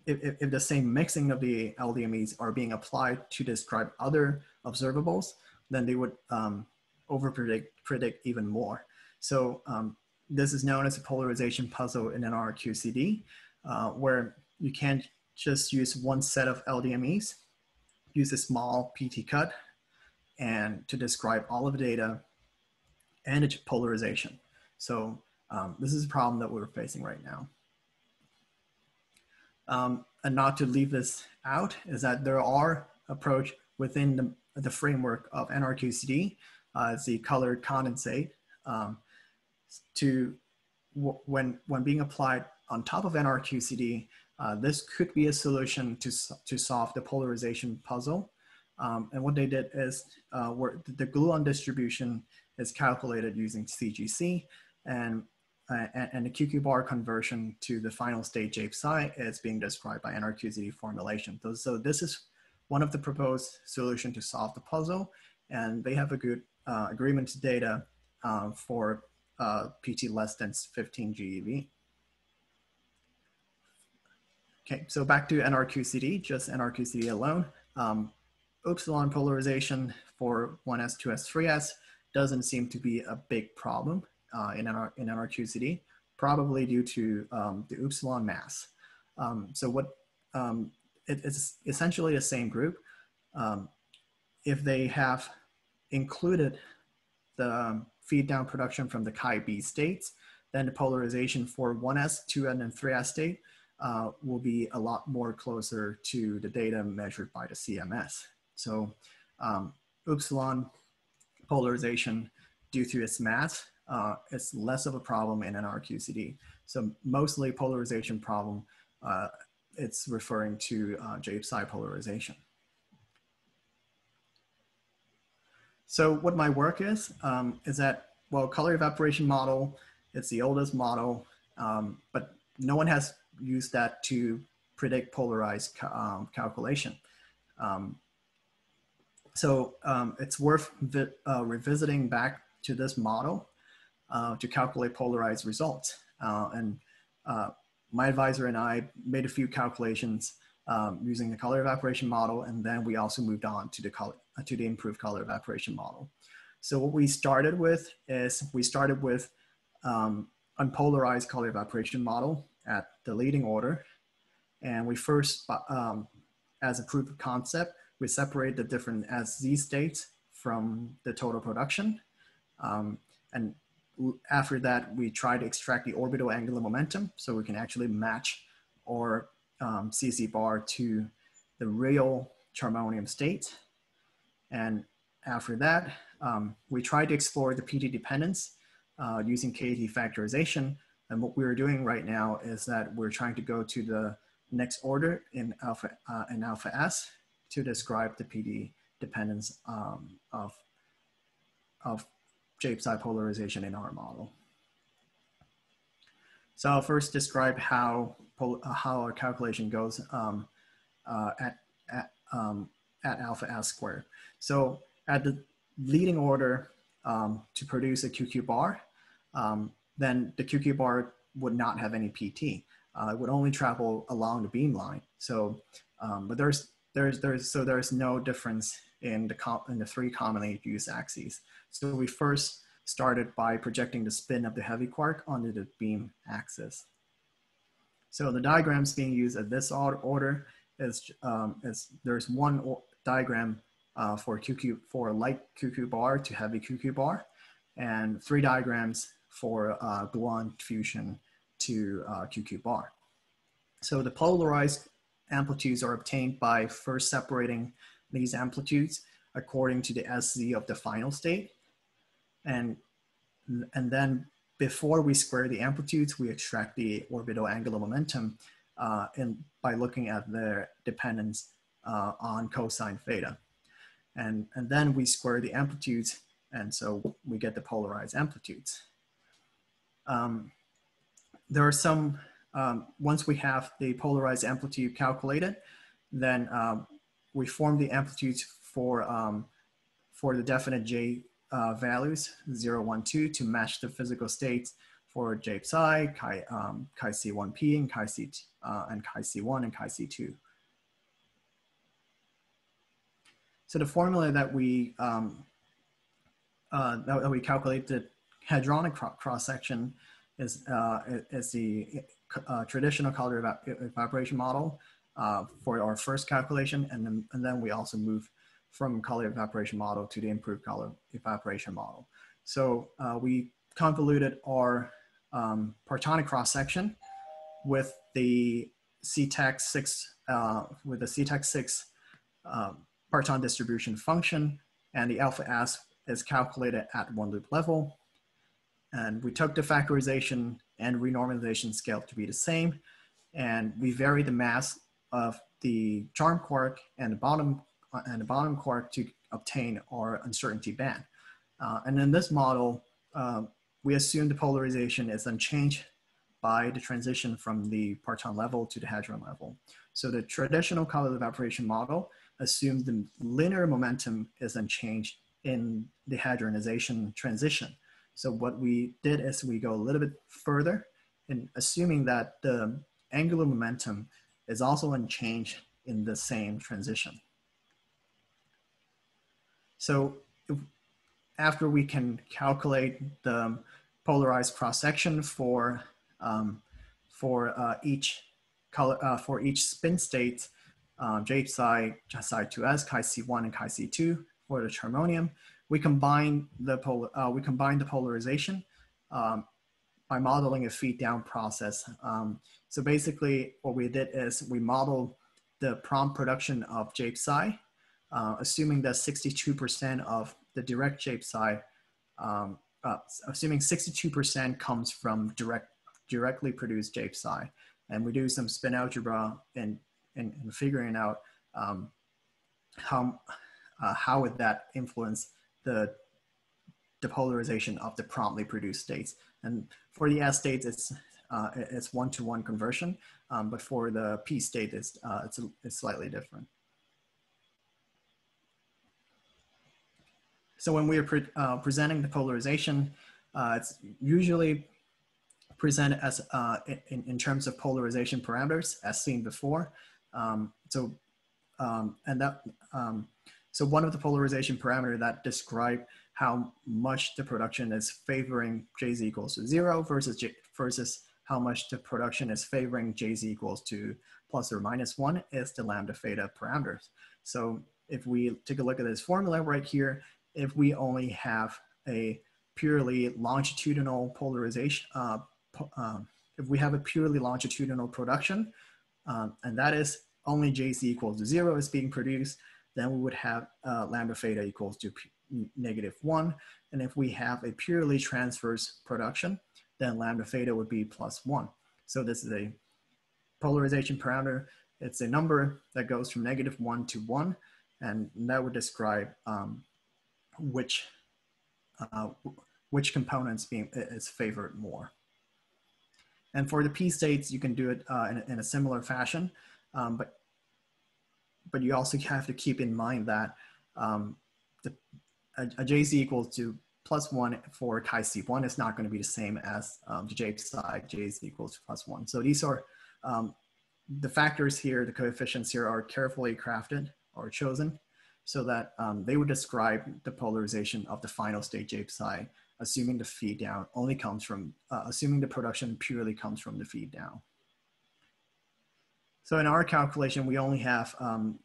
if, if, the same mixing of the LDMEs are being applied to describe other observables, then they would um, overpredict predict even more. So um, this is known as a polarization puzzle in an NRQCD, uh, where you can't just use one set of LDMEs, use a small PT cut, and to describe all of the data and its polarization. So um, this is a problem that we're facing right now. Um, and not to leave this out is that there are approach within the, the framework of NRQCD, uh, the colored condensate, um, to when, when being applied on top of NRQCD, uh, this could be a solution to, to solve the polarization puzzle. Um, and what they did is uh, where the gluon distribution is calculated using CGC and uh, and, the QQ bar conversion to the final state J-psi is being described by NRQCD formulation. So, this is one of the proposed solution to solve the puzzle, and they have a good uh, agreement to data uh, for uh, PT less than 15 GeV. Okay, so back to NRQCD, just NRQCD alone. Um, upsilon polarization for 1S, 2S, 3S doesn't seem to be a big problem uh, in, NR, in NRQCD, probably due to um, the upsilon mass. Um, so what, um, it, it's essentially the same group. Um, if they have included the um, feed down production from the Chi-B states, then the polarization for 1S, 2N, and 3S state uh, will be a lot more closer to the data measured by the CMS. So um, upsilon polarization due to its mass uh, it's less of a problem in NRQCD. So mostly polarization problem, uh, it's referring to uh, J-psi polarization. So what my work is, um, is that, well, color evaporation model, it's the oldest model, um, but no one has used that to predict polarized ca um, calculation. Um, so um, it's worth uh, revisiting back to this model uh, to calculate polarized results. Uh, and uh, my advisor and I made a few calculations um, using the color evaporation model, and then we also moved on to the color, to the improved color evaporation model. So what we started with is we started with um, unpolarized color evaporation model at the leading order. And we first, um, as a proof of concept, we separate the different as Z states from the total production. Um, and after that, we try to extract the orbital angular momentum so we can actually match our um, CC bar to the real charmonium state. And after that, um, we try to explore the PT dependence uh, using KT factorization. And what we're doing right now is that we're trying to go to the next order in alpha, uh, in alpha S to describe the PD dependence um, of, of J psi polarization in our model. So I'll first describe how, uh, how our calculation goes um, uh, at, at, um, at alpha S squared. So at the leading order um, to produce a QQ bar, um, then the QQ bar would not have any PT. Uh, it would only travel along the beam line. So, um, but there's, there's, there's, so there's no difference in the, in the three commonly used axes. So we first started by projecting the spin of the heavy quark onto the beam axis. So the diagrams being used at this order is, um, is there's one diagram uh, for QQ for light QQ bar to heavy QQ bar, and three diagrams for uh, gluon fusion to uh, QQ bar. So the polarized amplitudes are obtained by first separating these amplitudes according to the SZ of the final state. And, and then before we square the amplitudes, we extract the orbital angular momentum uh, in, by looking at their dependence uh, on cosine theta. And, and then we square the amplitudes, and so we get the polarized amplitudes. Um, there are some, um, once we have the polarized amplitude calculated, then um, we form the amplitudes for, um, for the definite J uh, values, 0, 1, 2, to match the physical states for J psi, chi, um, chi C1P, and chi, C, uh, and chi C1 and chi C2. So the formula that we, um, uh, that, we calculate the hadronic cross section is, uh, is the uh, traditional color evaporation model uh, for our first calculation. And then, and then we also move from color evaporation model to the improved color evaporation model. So uh, we convoluted our um, partonic cross section with the CTEQ 6, uh, with the CTEQ 6 um, parton distribution function and the alpha S is calculated at one loop level. And we took the factorization and renormalization scale to be the same. And we vary the mass of the charm quark and the bottom and the bottom quark to obtain our uncertainty band. Uh, and in this model, uh, we assume the polarization is unchanged by the transition from the parton level to the hadron level. So the traditional color evaporation model assumes the linear momentum is unchanged in the hadronization transition. So what we did is we go a little bit further in assuming that the angular momentum is also unchanged in the same transition. So if, after we can calculate the polarized cross section for um, for uh, each color uh, for each spin state, um, J psi, psi 2s, chi C1 and chi C2 for the charmonium we combine the pol uh, we combine the polarization um, by modeling a feed down process. Um, so basically, what we did is we modeled the prompt production of JPSI, uh, assuming that 62% of the direct JPSI, um, uh, assuming 62% comes from direct directly produced JPSI. and we do some spin algebra in, in figuring out um, how uh, how would that influence the depolarization of the promptly produced states. And for the S state, it's uh, it's one-to-one -one conversion, um, but for the P state, it's, uh, it's, it's slightly different. So when we are pre uh, presenting the polarization, uh, it's usually presented as uh, in, in terms of polarization parameters as seen before. Um, so, um, and that, um, so one of the polarization parameter that describe how much the production is favoring Jz equals to zero versus J, versus how much the production is favoring Jz equals to plus or minus one is the lambda theta parameters. So if we take a look at this formula right here, if we only have a purely longitudinal polarization, uh, um, if we have a purely longitudinal production, um, and that is only Jc equals to zero is being produced, then we would have uh, lambda theta equals to negative one. And if we have a purely transverse production, then lambda theta would be plus one. So this is a polarization parameter. It's a number that goes from negative one to one, and that would describe um, which uh, which components being is favored more. And for the p states, you can do it uh, in, in, a similar fashion, um, but but you also have to keep in mind that um, the, a, a JZ equals to plus one for chi C1 is not going to be the same as um, the J psi JZ equals to plus one. So these are um, the factors here, the coefficients here are carefully crafted or chosen so that um, they would describe the polarization of the final state J psi, assuming the feed down only comes from, uh, assuming the production purely comes from the feed down. So in our calculation, we only have um,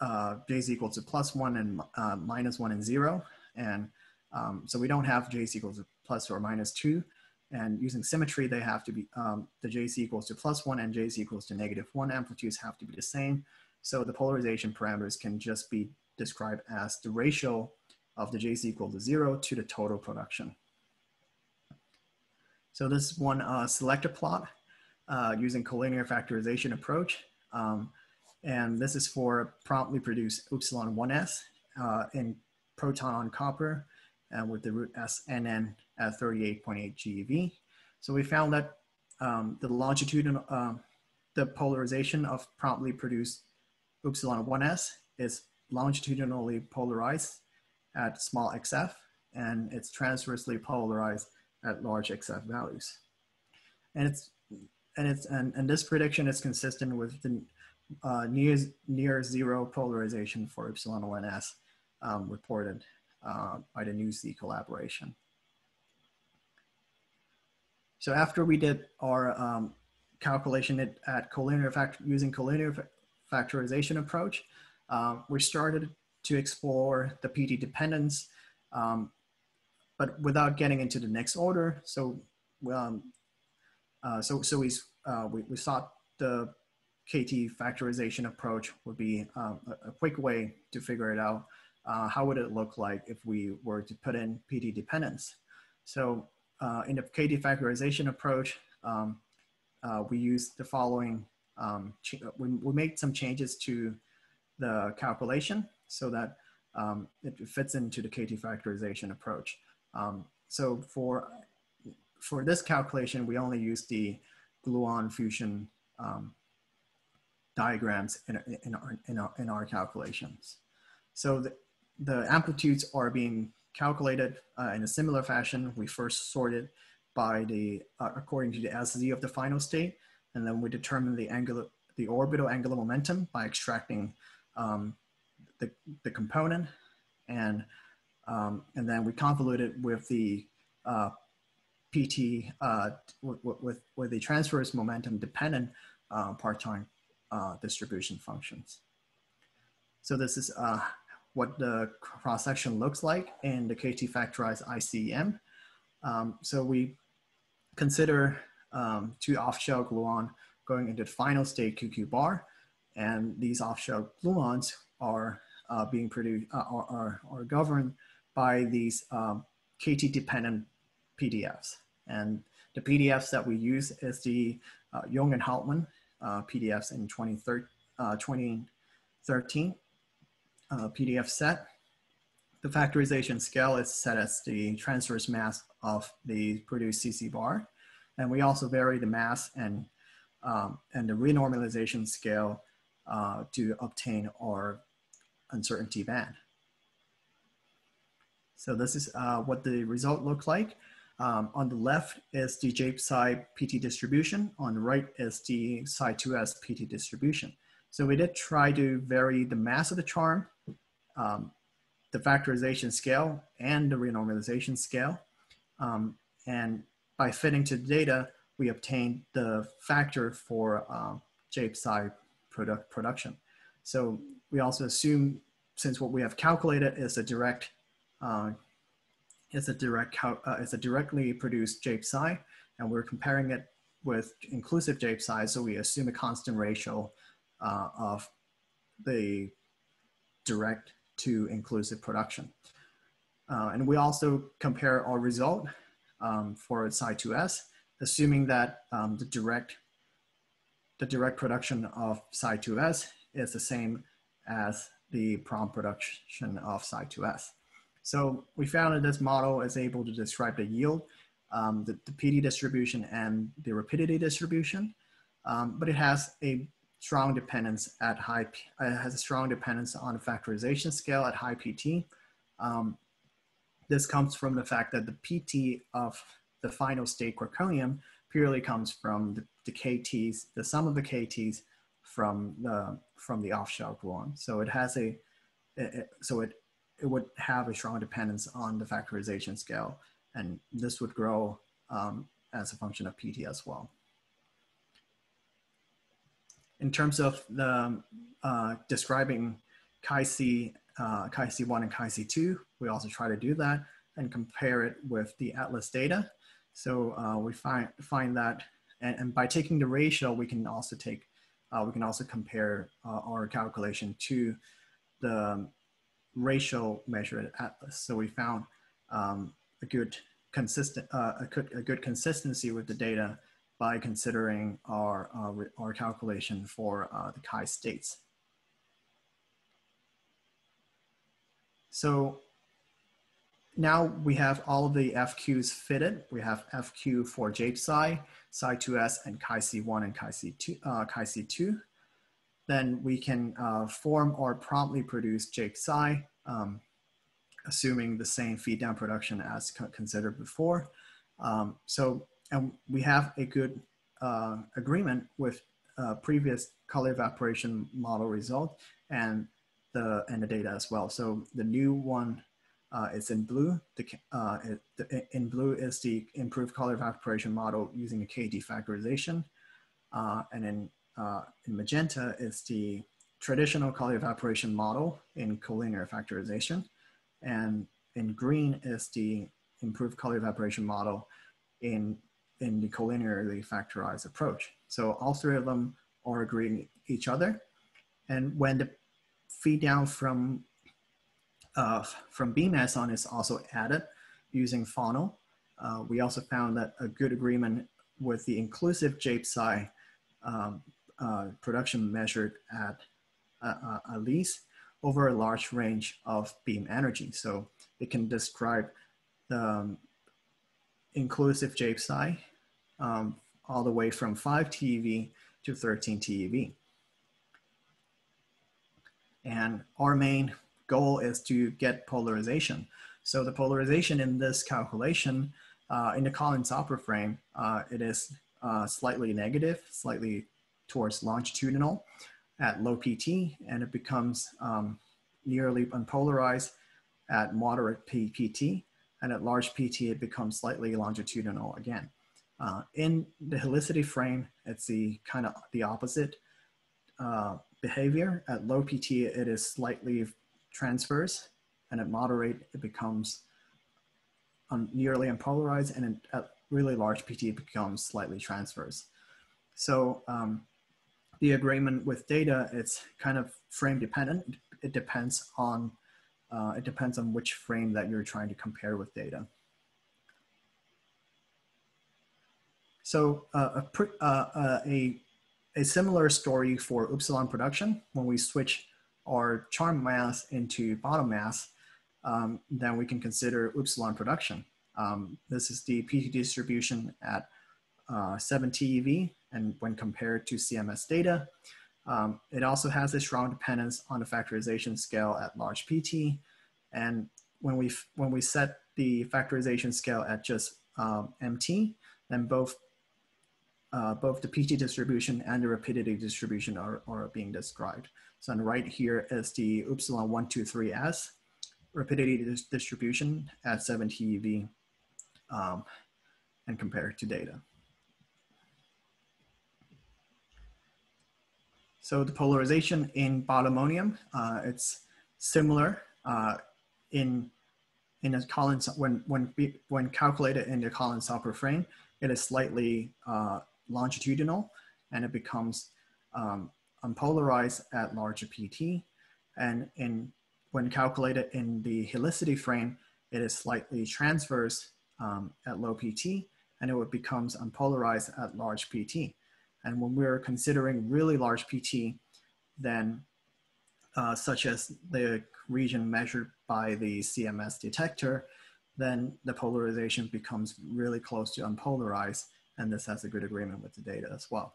uh, j is equal to plus one and uh, minus one and zero. And um, so we don't have j is equal to plus or minus two. And using symmetry, they have to be, um, the j is equals to plus one and j is equals to negative one amplitudes have to be the same. So the polarization parameters can just be described as the ratio of the j is equal to zero to the total production. So this one uh, selector plot uh, using collinear factorization approach. Um, and this is for promptly produced upsilon 1s uh, in proton on copper and with the root SNN at 38.8 GeV. So we found that um, the longitudinal, uh, the polarization of promptly produced upsilon 1s is longitudinally polarized at small xf, and it's transversely polarized at large xf values. And it's and it's and, and this prediction is consistent with the uh, near near zero polarization for upsilon 1s um, reported uh, by the NuSea collaboration. So after we did our um, calculation at, at collinear factor using collinear factorization approach, um, we started to explore the PT dependence, um, but without getting into the next order. So, um, uh, so, so we, uh, we, we the KT factorization approach would be um, a, quick way to figure it out. Uh, how would it look like if we were to put in PT dependence? So uh, in the KT factorization approach, um, uh, we use the following, um, we, we made some changes to the calculation so that um, it fits into the KT factorization approach. Um, so for, for this calculation, we only use the gluon fusion um, diagrams in, in, our, in, our, in our calculations. So the, the amplitudes are being calculated uh, in a similar fashion. We first sorted by the, uh, according to the SZ of the final state, and then we determine the angular, the orbital angular momentum by extracting um, the, the component, and, um, and then we convolute it with the uh, PT, uh, with, with, with the transverse momentum dependent uh, parton uh, distribution functions. So this is uh, what the cross-section looks like in the KT factorized ICM. Um, so we consider um, two off-shell gluon going into the final state QQ bar, and these off-shell gluons are uh, being produced, uh, are, are, are, governed by these um, KT-dependent PDFs. And the PDFs that we use is the uh, Jung and Hautmann uh, PDFs in 2013, uh, 2013 uh, PDF set. The factorization scale is set as the transverse mass of the produced CC bar. And we also vary the mass and, um, and the renormalization scale uh, to obtain our uncertainty band. So this is uh, what the result looks like. Um, on the left is the J psi PT distribution. On the right is the psi 2s PT distribution. So we did try to vary the mass of the charm um, the factorization scale and the renormalization scale. Um, and by fitting to the data, we obtained the factor for uh, J psi product production. So we also assume, since what we have calculated is a direct, uh, is a direct, uh, is a directly produced J psi, and we're comparing it with inclusive J psi, so we assume a constant ratio uh, of the direct to inclusive production. Uh, and we also compare our result um, for Psi2S, assuming that um, the direct the direct production of Psi2S is the same as the prompt production of Psi2S. So we found that this model is able to describe the yield, um, the, the, PD distribution and the rapidity distribution, um, but it has a strong dependence at high, uh, has a strong dependence on factorization scale at high PT. Um, this comes from the fact that the PT of the final state quarkonium purely comes from the, the KTs, the sum of the KTs from the from the off-shell gluon. So it has a, it, so it it would have a strong dependence on the factorization scale, and this would grow um, as a function of PT as well. In terms of the uh, describing Chi-C, uh, Chi-C1 and Chi-C2, we also try to do that and compare it with the ATLAS data. So uh, we find, find that, and, and, by taking the ratio, we can also take, uh, we can also compare uh, our calculation to the ratio measured at ATLAS. So we found um, a good consistent, uh, a, good, a good consistency with the data by considering our, uh, our calculation for uh, the chi states. So now we have all of the FQs fitted. We have FQ for Psi, Psi2S, and Chi C1 and Chi C2. Uh, Chi C2. Then we can uh, form or promptly produce J Psi, um, assuming the same feed down production as considered before. Um, so and we have a good uh, agreement with uh, previous color evaporation model result and the and the data as well. So the new one uh, is in blue. The, uh, it, the, in blue is the improved color evaporation model using the KT factorization, uh, and in uh, in magenta is the traditional color evaporation model in collinear factorization, and in green is the improved color evaporation model in in the collinearly factorized approach. So all three of them are agreeing each other. And when the feed down from, uh, from B meson is also added using FONL, uh, we also found that a good agreement with the inclusive J Psi um, uh, production measured at uh, uh, at least over a large range of beam energy. So it can describe the um, inclusive J Psi um, all the way from 5 TeV to 13 TeV. And our main goal is to get polarization. So the polarization in this calculation, uh, in the Collins Soper frame, uh, it is uh, slightly negative, slightly towards longitudinal at low PT, and it becomes um, nearly unpolarized at moderate PT, and at large PT, it becomes slightly longitudinal again. Uh, in the helicity frame, it's the kind of the opposite uh, behavior. At low PT, it is slightly transverse, and at moderate, it becomes un nearly unpolarized, and at really large PT, it becomes slightly transverse. So um, the agreement with data, it's kind of frame dependent. It depends on uh, it depends on which frame that you're trying to compare with data. So uh, a, uh, uh, a, a similar story for Upsilon production, when we switch our charm mass into bottom mass, um, then we can consider Upsilon production. Um, this is the PT distribution at uh, 7 TeV, and when compared to CMS data, um, it also has a strong dependence on the factorization scale at large PT. And when we, when we set the factorization scale at just um, MT, then both uh, both the PT distribution and the rapidity distribution are, are being described. So on right here is the Upsilon 123S rapidity dis distribution at 7 TeV um, and compared to data. So the polarization in bottomonium, uh, it's similar uh, in in a Collins when when when calculated in the Collins-Soper frame, it is slightly uh, longitudinal, and it becomes um, unpolarized at larger PT, and in when calculated in the helicity frame, it is slightly transverse um, at low PT, and it becomes unpolarized at large PT. And when we're considering really large PT, then uh, such as the region measured by the CMS detector, then the polarization becomes really close to unpolarized, and this has a good agreement with the data as well.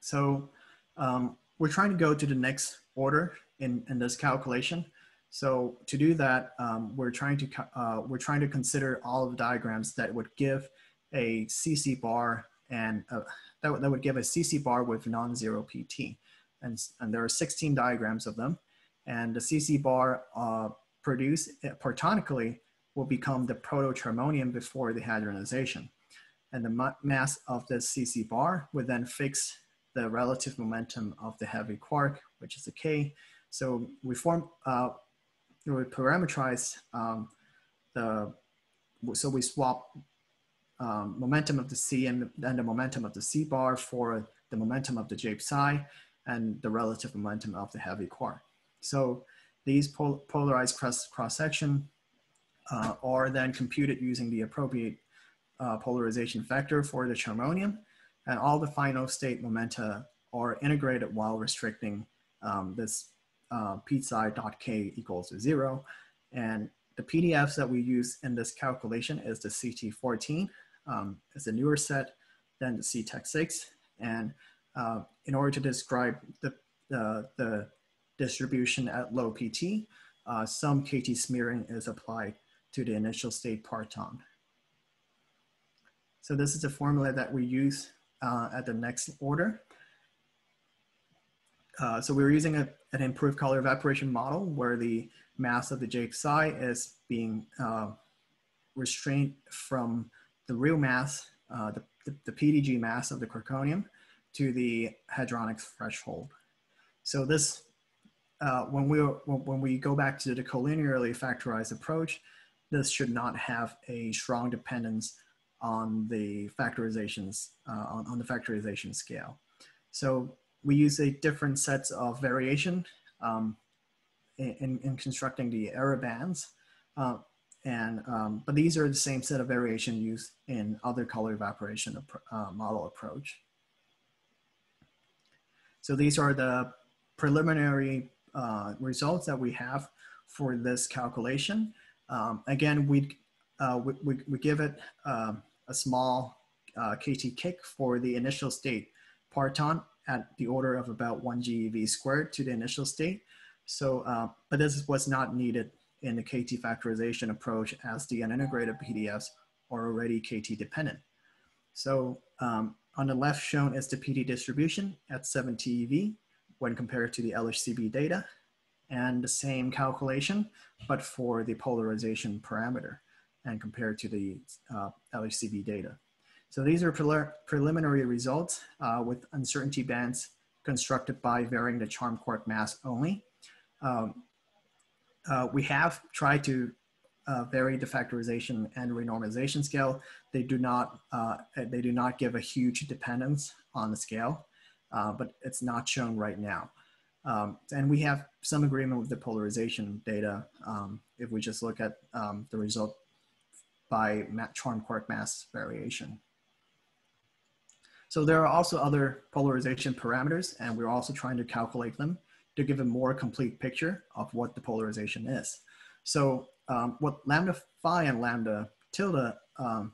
So um, we're trying to go to the next order in, in this calculation. So to do that, um, we're trying to uh, we're trying to consider all of the diagrams that would give a CC bar and uh, that, that would give a CC bar with non-zero PT. And, and there are 16 diagrams of them. And the CC bar uh, produced uh, partonically will become the proto-charmonium before the hadronization. And the mass of the CC bar would then fix the relative momentum of the heavy quark, which is a K. So we form, uh, we parameterize um, the, so we swap um, momentum of the C and then the momentum of the C bar for the momentum of the J psi and the relative momentum of the heavy quark. So these pol polarized cross, cross section uh, are then computed using the appropriate uh, polarization vector for the charmonium and all the final state momenta are integrated while restricting um, this uh, p psi dot k equals to zero. And the PDFs that we use in this calculation is the CT14, um, it's a newer set than the CTEQ6. And uh, in order to describe the, the, the distribution at low PT, uh, some KT smearing is applied to the initial state parton. So this is the formula that we use uh, at the next order. Uh, so we're using a, an improved color evaporation model where the mass of the J is being uh, restrained from the real mass, uh, the, the, the, PDG mass of the quarkonium to the hadronic threshold. So this, uh, when, we, when we go back to the collinearly factorized approach, this should not have a strong dependence on the factorizations, uh, on, on the factorization scale. So we use a different sets of variation um, in, in, constructing the error bands. Uh, and, um, but these are the same set of variation used in other color evaporation uh, model approach. So these are the preliminary uh, results that we have for this calculation. Um, again, we, uh, we, we, give it um, a small uh, KT kick for the initial state parton at the order of about one GeV squared to the initial state. So, uh, but this was not needed in the KT factorization approach as the unintegrated PDFs are already KT dependent. So um, on the left shown is the PT distribution at 7 TeV when compared to the LHCb data and the same calculation, but for the polarization parameter and compared to the uh, LHCb data. So these are pre preliminary results uh, with uncertainty bands constructed by varying the charm quark mass only. Um, uh, we have tried to uh, vary the factorization and renormalization scale. They do not, uh, they do not give a huge dependence on the scale, uh, but it's not shown right now. Um, and we have some agreement with the polarization data um, if we just look at um, the result by charm quark mass variation. So there are also other polarization parameters, and we're also trying to calculate them to give a more complete picture of what the polarization is. So um, what lambda phi and lambda tilde um,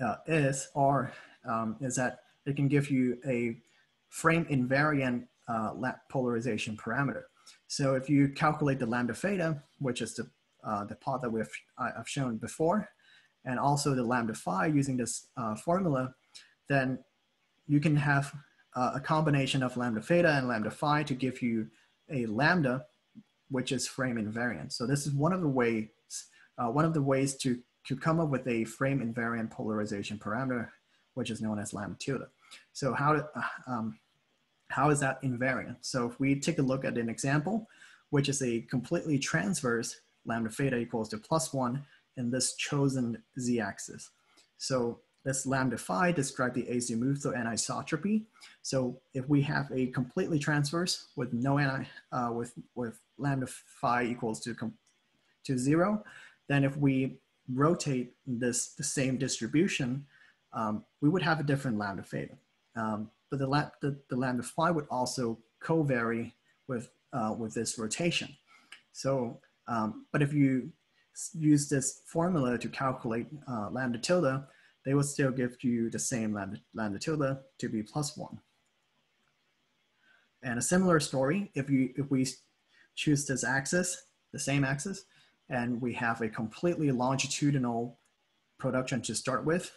uh, is, or um, is that it can give you a frame invariant uh, polarization parameter. So if you calculate the lambda theta, which is the, uh, the plot that we've I've shown before, and also the lambda phi using this uh, formula, then you can have uh, a combination of lambda theta and lambda phi to give you a lambda, which is frame invariant. So this is one of the ways, uh, one of the ways to, to come up with a frame invariant polarization parameter, which is known as lambda tilde. So how, uh, um, how is that invariant? So if we take a look at an example, which is a completely transverse lambda theta equals to plus one in this chosen z-axis. So this lambda phi describe the azimuthal anisotropy. So if we have a completely transverse with no ani, uh, with with lambda phi equals to to zero, then if we rotate this the same distribution, um, we would have a different lambda theta. Um, but the, la the, the lambda phi would also co-vary with uh, with this rotation. So, um, but if you use this formula to calculate uh, lambda tilde, they will still give you the same lambda, lambda tilde to be plus one. And a similar story, if, you, if we choose this axis, the same axis, and we have a completely longitudinal production to start with,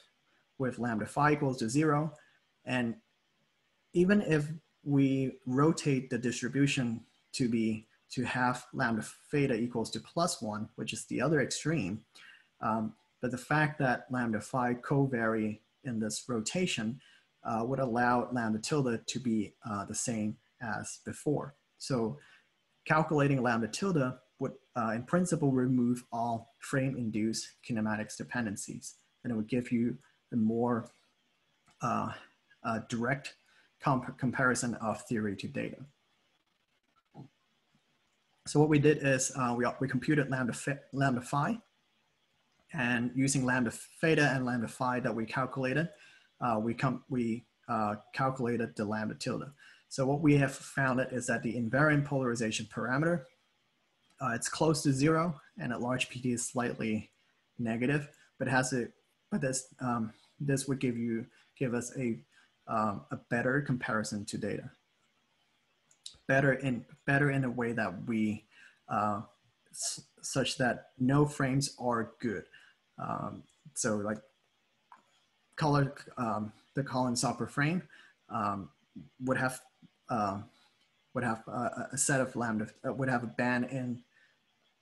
with lambda phi equals to zero, and even if we rotate the distribution to be to have lambda theta equals to plus one, which is the other extreme, um, but the fact that lambda phi co-vary in this rotation uh, would allow lambda tilde to be uh, the same as before. So calculating lambda tilde would uh, in principle remove all frame-induced kinematics dependencies, and it would give you a more uh, direct comp comparison of theory to data. So what we did is uh, we, we computed lambda, lambda phi and using lambda theta and lambda phi that we calculated, uh, we, come, we uh, calculated the lambda tilde. So what we have found is that the invariant polarization parameter, uh, it's close to zero and at large PT is slightly negative, but has a, but this, um, this would give you, give us a, um, a better comparison to data. Better in, better in a way that we, uh, such that no frames are good. Um, so like color, um, the Collins Soper frame um, would have uh, would have a, a, set of lambda uh, would have a band in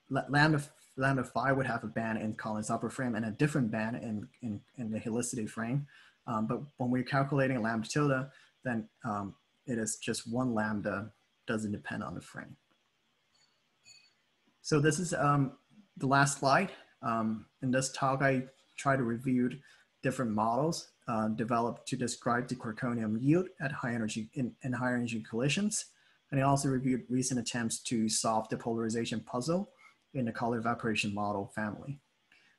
lambda lambda phi would have a band in Collins Soper frame and a different band in in, in the helicity frame. Um, but when we're calculating lambda tilde, then um, it is just one lambda doesn't depend on the frame. So this is um, the last slide. Um, in this talk, I try to review different models uh, developed to describe the quarkonium yield at high energy in, in high energy collisions. And I also reviewed recent attempts to solve the polarization puzzle in the color evaporation model family.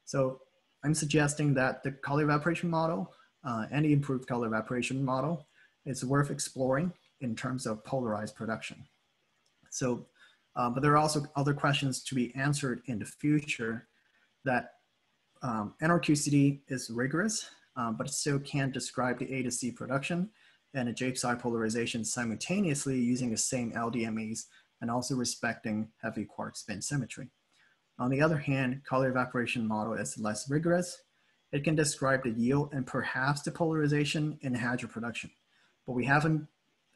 So I'm suggesting that the color evaporation model, uh, any improved color evaporation model, is worth exploring in terms of polarized production. So, uh, but there are also other questions to be answered in the future that um, NRQCD is rigorous, um, but it still can't describe the eta c production and a J psi polarization simultaneously using the same LDMEs and also respecting heavy quark spin symmetry. On the other hand, color evaporation model is less rigorous. It can describe the yield and perhaps the polarization in hadron production, but we haven't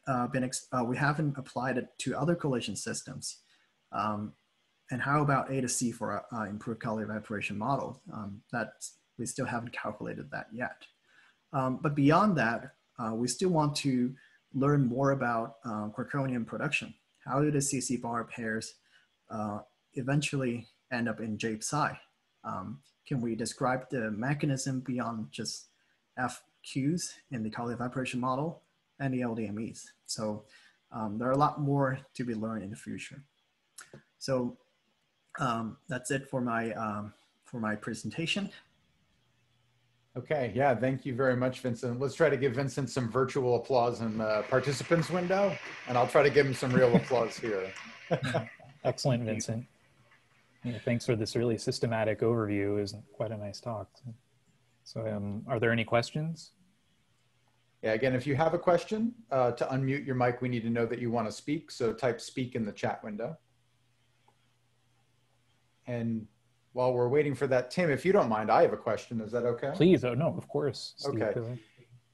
uh, been uh, we haven't applied it to other collision systems. Um, and how about eta c for uh, improved color evaporation model? Um, that we still haven't calculated that yet. Um, but beyond that, uh, we still want to learn more about uh, production. How do the CC bar pairs uh, eventually end up in J psi? Um, can we describe the mechanism beyond just FQs in the color evaporation model and the LDMEs? So um, there are a lot more to be learned in the future. So um, that's it for my um, for my presentation. Okay, yeah, thank you very much, Vincent. Let's try to give Vincent some virtual applause in the participants window, and I'll try to give him some real applause here. Excellent, Vincent. Yeah, thanks for this really systematic overview. It was quite a nice talk. So um, are there any questions? Yeah, again, if you have a question, uh, to unmute your mic, we need to know that you want to speak. So type speak in the chat window. And while we're waiting for that, Tim, if you don't mind, I have a question. Is that okay? Please. Oh, no, of course. Steve, okay.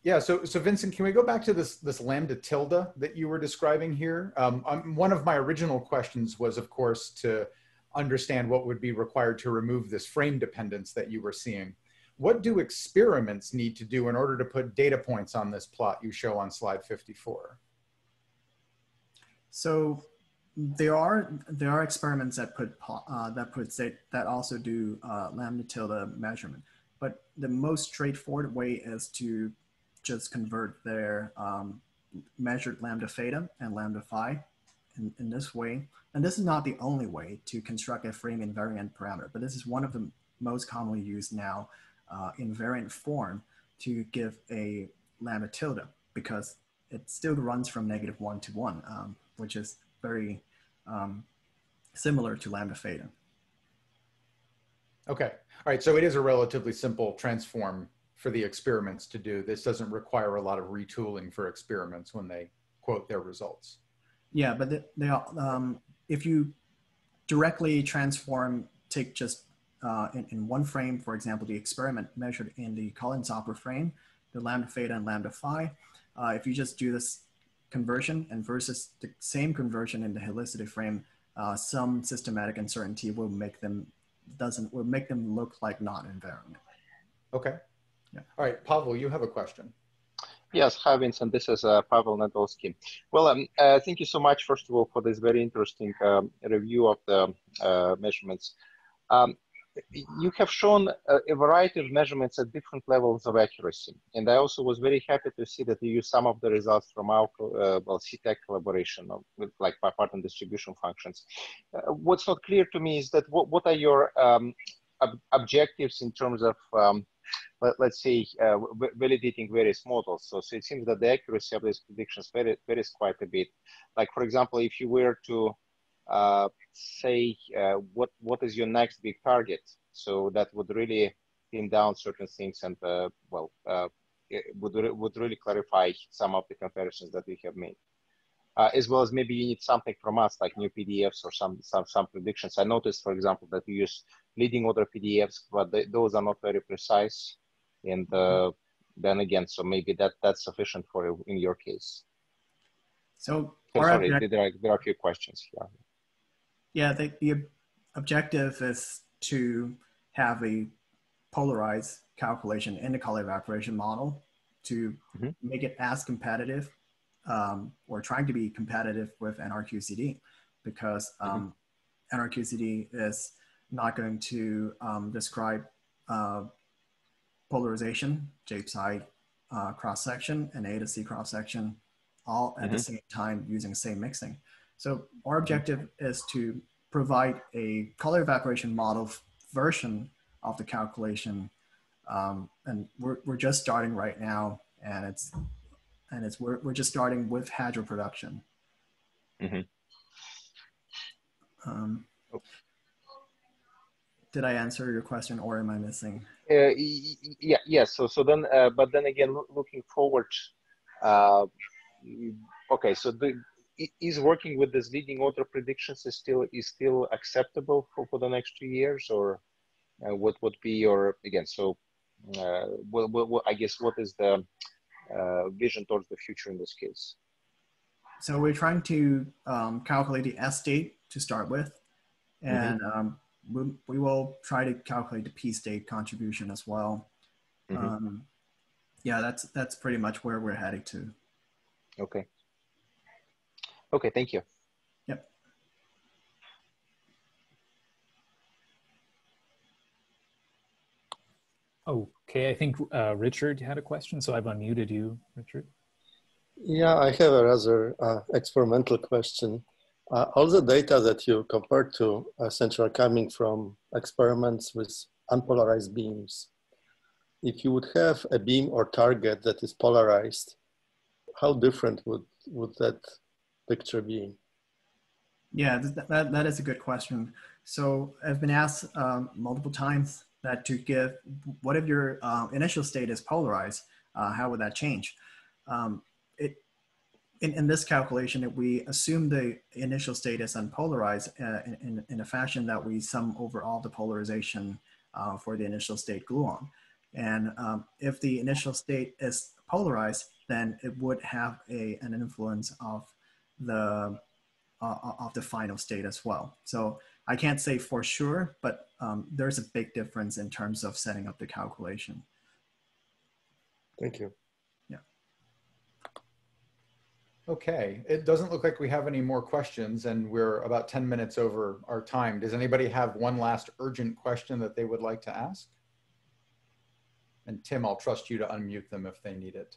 Yeah, so so Vincent, can we go back to this this lambda tilde that you were describing here? Um, um, one of my original questions was, of course, to understand what would be required to remove this frame dependence that you were seeing. What do experiments need to do in order to put data points on this plot you show on slide 54? So there are there are experiments that put uh, that put say, that also do uh, lambda tilde measurement, but the most straightforward way is to just convert their um, measured lambda theta and lambda phi in, in this way. And this is not the only way to construct a frame invariant parameter, but this is one of the most commonly used now uh, invariant form to give a lambda tilde because it still runs from negative one to one, um, which is very um, similar to lambda theta. Okay. All right. So it is a relatively simple transform for the experiments to do. This doesn't require a lot of retooling for experiments when they quote their results. Yeah, but they, they um, if you directly transform, take just uh, in, in, one frame, for example, the experiment measured in the Collins-Soper frame, the lambda theta and lambda phi. Uh, if you just do this conversion and versus the same conversion in the helicity frame, uh, some systematic uncertainty will make them doesn't will make them look like not invariant. Okay. Yeah. All right, Pavel, you have a question. Yes, hi Vincent. This is uh, Pavel Nadolsky. Well, um, uh, thank you so much, first of all, for this very interesting um, review of the uh, measurements. Um, you have shown a, a, variety of measurements at different levels of accuracy, and I also was very happy to see that you use some of the results from our uh, well CTEQ collaboration of, with like parton distribution functions. Uh, what's not clear to me is that what, what are your um, ob objectives in terms of um, let, us say, uh, validating various models. So, so, it seems that the accuracy of these predictions vary, varies quite a bit. Like, for example, if you were to uh, say uh, what what is your next big target, so that would really pin down certain things and uh, well uh, would would really clarify some of the comparisons that we have made. Uh, as well as maybe you need something from us like new PDFs or some some some predictions. I noticed, for example, that you use leading order PDFs, but they, those are not very precise. And uh, then again, so maybe that that's sufficient for you in your case. So, so sorry, there are, there are a few questions here. Yeah, the, the objective is to have a polarized calculation in the color evaporation model to mm-hmm. make it as competitive um, or trying to be competitive with NRQCD because mm-hmm. um, mm-hmm. NRQCD is not going to um, describe uh, polarization, J psi uh, cross section, and eta c cross section, all at mm-hmm. the same time using the same mixing. So our objective is to provide a color evaporation model version of the calculation, um, and we're we're just starting right now, and it's and it's we're we're just starting with Hadro production. Mm-hmm. Um, oh did I answer your question or am I missing? Uh, yeah, yes. So, so then, uh, but then again, looking forward, uh, okay. So the is working with this leading order predictions is still is still acceptable for, for the next two years, or uh, what would be your again? So, uh, well, well, I guess what is the uh, vision towards the future in this case? So we're trying to um, calculate the S state to start with, and mm-hmm. um, we, we will try to calculate the p state contribution as well. Mm-hmm. Um, yeah, that's that's pretty much where we're heading to. Okay. Okay, thank you. Yep. Okay, I think uh, Richard had a question, so I've unmuted you, Richard. Yeah, I have a rather uh, experimental question. Uh, all the data that you compared to essentially are coming from experiments with unpolarized beams. If you would have a beam or target that is polarized, how different would, would that picture be? Yeah, that, that, is a good question. So I've been asked um, multiple times that to give, what if your uh, initial state is polarized? Uh, how would that change? Um, in, in this calculation, if we assume the initial state is unpolarized uh, in, in, a fashion that we sum over all the polarization uh, for the initial state gluon. And um, if the initial state is polarized, then it would have a, an influence of the, uh, of the final state as well. So I can't say for sure, but um, there's a big difference in terms of setting up the calculation. Thank you. Yeah. Okay, it doesn't look like we have any more questions and we're about 10 minutes over our time. Does anybody have one last urgent question that they would like to ask? And Tim, I'll trust you to unmute them if they need it.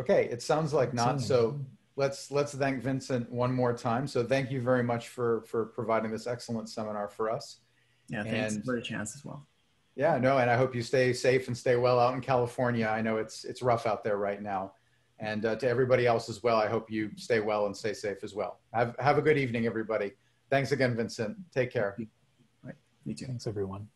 Okay, it sounds like not. So let's let's thank Vincent one more time. So thank you very much for for providing this excellent seminar for us. Yeah, thanks and, for the chance as well. Yeah, no, and I hope you stay safe and stay well out in California. I know it's it's rough out there right now, and uh, to everybody else as well. I hope you stay well and stay safe as well. Have have a good evening, everybody. Thanks again, Vincent. Take care. Right, me too. Thanks, everyone.